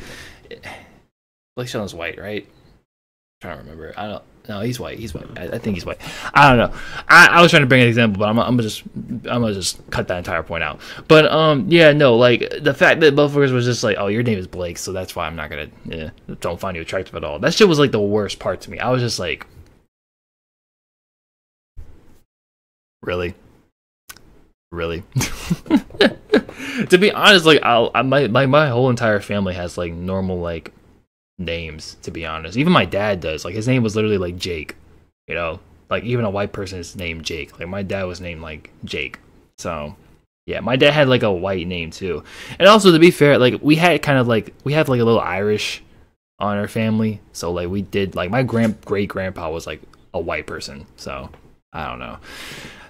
Blake Shelton's white right? I'm trying to remember. I don't no he's white he's white. I, I think he's white. I don't know. I, I was trying to bring an example but I'm, I'm gonna just I'm gonna just cut that entire point out. But um yeah no like the fact that both motherfuckers was just like oh your name is Blake so that's why I'm not gonna yeah don't find you attractive at all. That shit was like the worst part to me. I was just like Really? Really? to be honest, like I'll, I my, my my whole entire family has like normal like names. To be honest, even my dad does. Like his name was literally like Jake. You know, like even a white person is named Jake. Like my dad was named like Jake. So yeah, my dad had like a white name too. And also to be fair, like we had kind of like we have like a little Irish on our family. So like we did like my grand great grandpa was like a white person. So I don't know.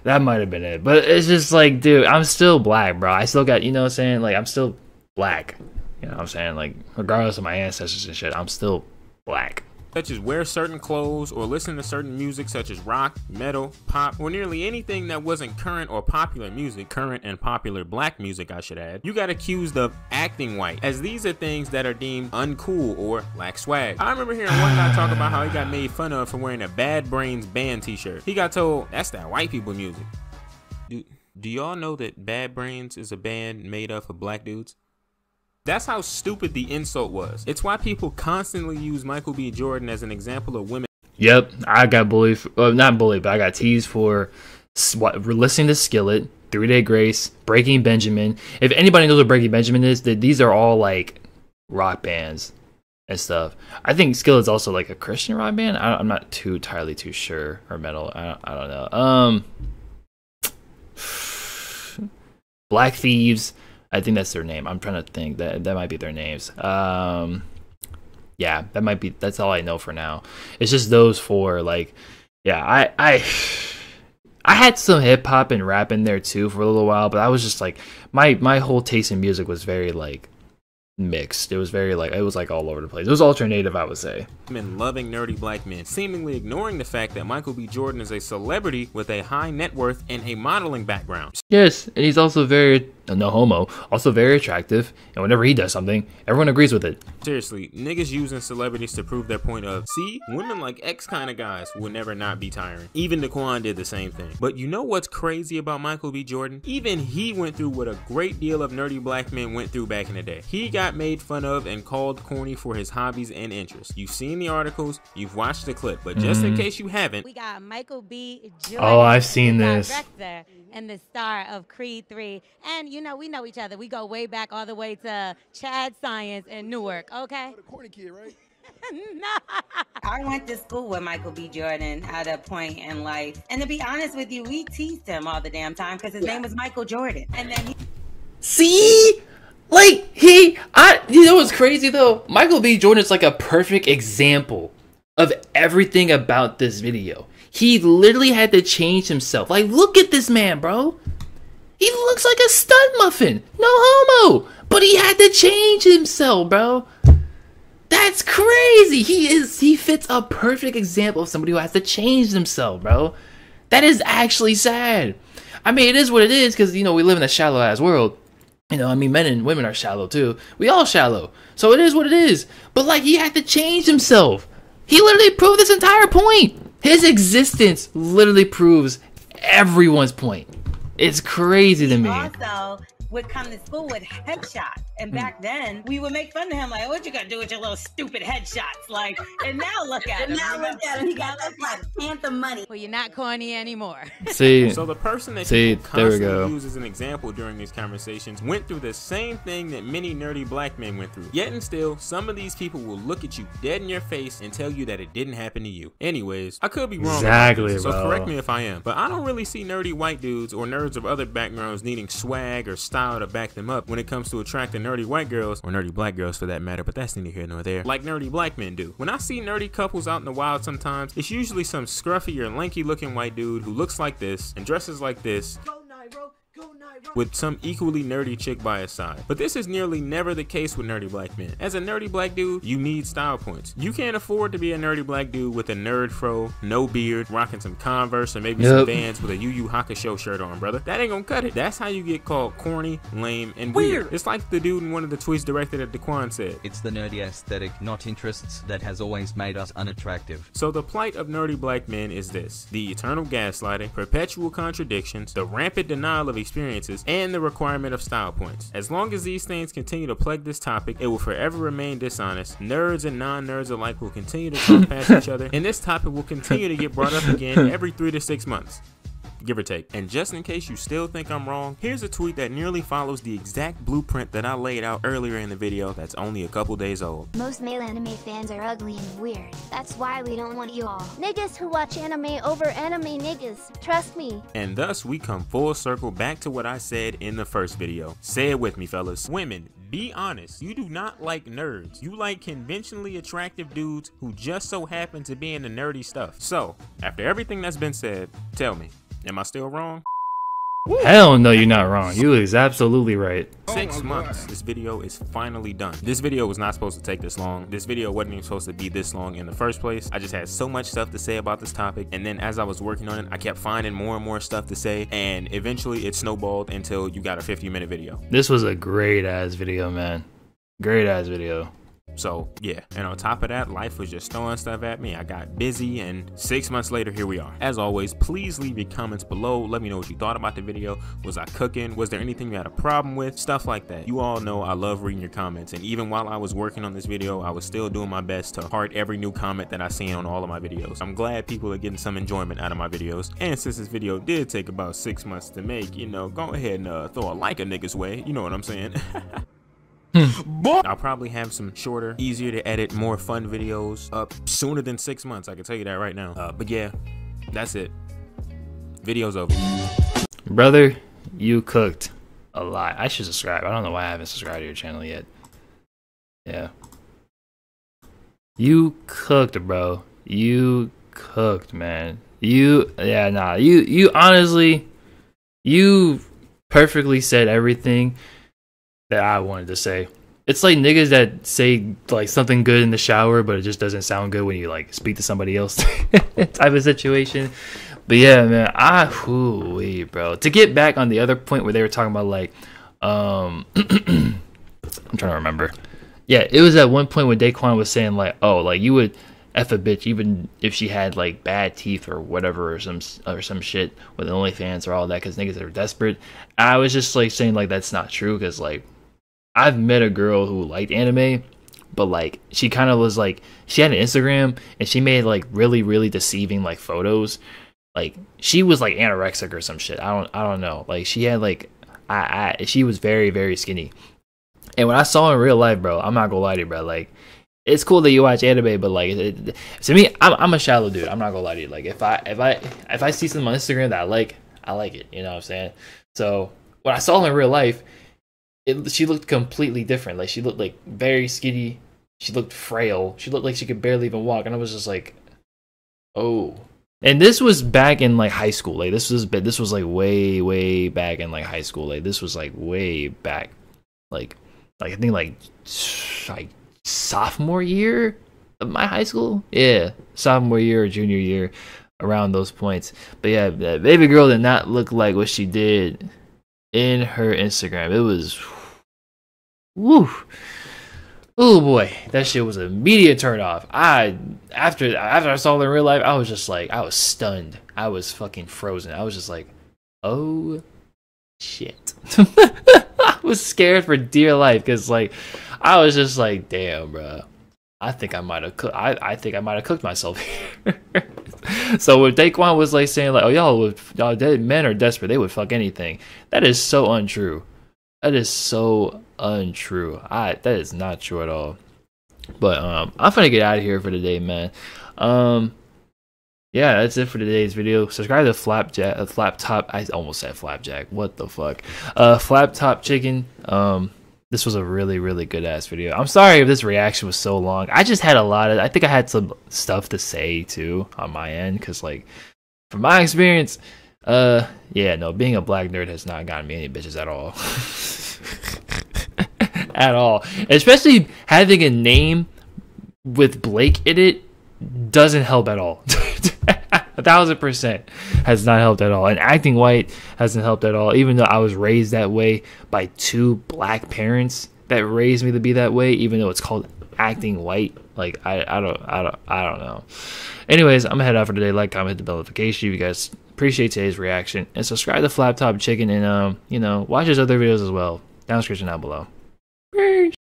That might have been it. But it's just like, dude, I'm still black, bro. I still got, you know what I'm saying? Like, I'm still black. You know what I'm saying? Like, regardless of my ancestors and shit, I'm still black such as wear certain clothes or listen to certain music such as rock, metal, pop, or nearly anything that wasn't current or popular music, current and popular black music I should add, you got accused of acting white, as these are things that are deemed uncool or lack swag. I remember hearing one guy talk about how he got made fun of for wearing a Bad Brains band t-shirt. He got told, that's that white people music. Do, do y'all know that Bad Brains is a band made up of black dudes? That's how stupid the insult was. It's why people constantly use Michael B. Jordan as an example of women. Yep, I got bullied. For, well, not bullied, but I got teased for what, listening to Skillet, Three Day Grace, Breaking Benjamin. If anybody knows what Breaking Benjamin is, that these are all like rock bands and stuff. I think Skillet's also like a Christian rock band. I, am not too entirely too sure or metal. I don't, I don't know. Um, Black Thieves. I think that's their name. I'm trying to think that that might be their names. Um, yeah, that might be. That's all I know for now. It's just those four. Like, yeah, I I I had some hip hop and rap in there too for a little while, but I was just like my my whole taste in music was very like mixed. It was very like it was like all over the place. It was alternative, I would say. Men loving nerdy black men, seemingly ignoring the fact that Michael B. Jordan is a celebrity with a high net worth and a modeling background. Yes, and he's also very no homo, also very attractive, and whenever he does something, everyone agrees with it. Seriously, niggas using celebrities to prove their point of, see, women like X kind of guys will never not be tiring. Even Daquan did the same thing. But you know what's crazy about Michael B. Jordan? Even he went through what a great deal of nerdy black men went through back in the day. He got made fun of and called corny for his hobbies and interests. You've seen the articles, you've watched the clip, but just mm-hmm. in case you haven't, we got Michael B. Jordan. Oh, I've seen this. Director and the star of Creed 3. And you know, we know each other. We go way back all the way to Chad Science in Newark, okay? Oh, the corny kid, right? no. I went to school with Michael B. Jordan at a point in life. And to be honest with you, we teased him all the damn time because his name was Michael Jordan. And then he See? Like he I you know what's crazy though? Michael B. Jordan is like a perfect example of everything about this video. He literally had to change himself. Like look at this man, bro. He looks like a stud muffin. No homo. But he had to change himself, bro. That's crazy. He is he fits a perfect example of somebody who has to change themselves, bro. That is actually sad. I mean, it is what it is because you know we live in a shallow ass world. You know, I mean, men and women are shallow too. We all shallow, so it is what it is. But like, he had to change himself. He literally proved this entire point. His existence literally proves everyone's point. It's crazy to me. also would come to school with headshots. And Hmm. back then, we would make fun of him, like, what you gonna do with your little stupid headshots? Like, and now look at him. Now look at him. He got that like anthem money. Well, you're not corny anymore. See, So the person that see, there we constantly go. use as an example during these conversations went through the same thing that many nerdy black men went through. Yet and still, some of these people will look at you dead in your face and tell you that it didn't happen to you. Anyways, I could be wrong. Exactly, this, so bro. correct me if I am. But I don't really see nerdy white dudes or nerds of other backgrounds needing swag or style to back them up when it comes to attracting nerdy white girls or nerdy black girls for that matter. But that's neither here nor there. Like nerdy black men do. When I see nerdy couples out in the wild, sometimes it's usually some scruffy or lanky looking white dude who looks like this and dresses like this with some equally nerdy chick by his side. But this is nearly never the case with nerdy black men. As a nerdy black dude, you need style points. You can't afford to be a nerdy black dude with a nerd fro, no beard, rocking some Converse or maybe some Vans with a Yu Yu Hakusho shirt on, brother. That ain't gonna cut it. That's how you get called corny, lame, and weird. It's like the dude in one of the tweets directed at Daquan said. It's the nerdy aesthetic, not interests, that has always made us unattractive. So the plight of nerdy black men is this the eternal gaslighting, perpetual contradictions, the rampant denial of experiences, and the requirement of style points. As long as these things continue to plague this topic, it will forever remain dishonest. Nerds and non-nerds alike will continue to talk past each other, and this topic will continue to get brought up again every three to six months give or take. And just in case you still think I'm wrong, here's a tweet that nearly follows the exact blueprint that I laid out earlier in the video that's only a couple days old. Most male anime fans are ugly and weird. That's why we don't want you all. Niggas who watch anime over anime niggas. Trust me. And thus we come full circle back to what I said in the first video. Say it with me, fellas. Women, be honest. You do not like nerds. You like conventionally attractive dudes who just so happen to be in the nerdy stuff. So, after everything that's been said, tell me, am I still wrong? Hell no, you're not wrong. You is absolutely right. Six months, this video is finally done. This video was not supposed to take this long. This video wasn't even supposed to be this long in the first place. I just had so much stuff to say about this topic. And then as I was working on it, I kept finding more and more stuff to say. And eventually it snowballed until you got a 50 minute video. This was a great ass video, man. Great ass video. So yeah, and on top of that, life was just throwing stuff at me. I got busy, and six months later, here we are. As always, please leave your comments below. Let me know what you thought about the video. Was I cooking? Was there anything you had a problem with? Stuff like that. You all know I love reading your comments, and even while I was working on this video, I was still doing my best to heart every new comment that I seen on all of my videos. I'm glad people are getting some enjoyment out of my videos. And since this video did take about six months to make, you know, go ahead and uh, throw a like a nigga's way. You know what I'm saying? I'll probably have some shorter, easier to edit, more fun videos up sooner than six months. I can tell you that right now. Uh, but yeah, that's it. Video's over. Brother, you cooked a lot. I should subscribe. I don't know why I haven't subscribed to your channel yet. Yeah. You cooked, bro. You cooked, man. You yeah, nah. You you honestly you perfectly said everything that I wanted to say. It's like niggas that say like something good in the shower, but it just doesn't sound good when you like speak to somebody else type of situation. But yeah, man, I whoo bro. To get back on the other point where they were talking about like, um, I'm trying to remember. Yeah, it was at one point when Daquan was saying like, oh, like you would f a bitch even if she had like bad teeth or whatever or some or some shit with OnlyFans or all that because niggas are desperate. I was just like saying like that's not true because like I've met a girl who liked anime, but like she kind of was like she had an Instagram and she made like really really deceiving like photos. Like she was like anorexic or some shit. I don't I don't know. Like she had like I I she was very very skinny. And when I saw in real life, bro, I'm not gonna lie to you, bro. Like it's cool that you watch anime, but like it, it, to me, I'm I'm a shallow dude. I'm not gonna lie to you. Like if I if I if I see something on Instagram that I like, I like it. You know what I'm saying? So when I saw in real life, it she looked completely different. Like she looked like very skinny. She looked frail. She looked like she could barely even walk, and I was just like, oh. And this was back in like high school. Like this was this was like way way back in like high school. Like this was like way back, like like I think like like sophomore year of my high school. Yeah, sophomore year or junior year, around those points. But yeah, that baby girl did not look like what she did in her Instagram. It was, woo. Oh boy, that shit was a media turn off. I after after I saw it in real life, I was just like, I was stunned. I was fucking frozen. I was just like, oh shit. I was scared for dear life because like I was just like, damn, bro. I think I might have cooked. I, I think I might have cooked myself here. so when Daquan was like saying like, oh y'all would y'all dead men are desperate, they would fuck anything. That is so untrue. That is so untrue. I that is not true at all. But um, I'm gonna get out of here for today, man. Um, yeah, that's it for today's video. Subscribe to Flapjack, uh, Flaptop. I almost said Flapjack. What the fuck? Uh, Flaptop Chicken. Um, this was a really, really good ass video. I'm sorry if this reaction was so long. I just had a lot of. I think I had some stuff to say too on my end because, like, from my experience, uh, yeah, no, being a black nerd has not gotten me any bitches at all. at all. Especially having a name with Blake in it doesn't help at all. a thousand percent has not helped at all. And acting white hasn't helped at all. Even though I was raised that way by two black parents that raised me to be that way, even though it's called acting white. Like I, I don't I don't I don't know. Anyways, I'm gonna head out for today. Like, comment, hit the bell notification. If you guys appreciate today's reaction. And subscribe to Flap Top Chicken and um, you know, watch his other videos as well. Down description down below. Peace.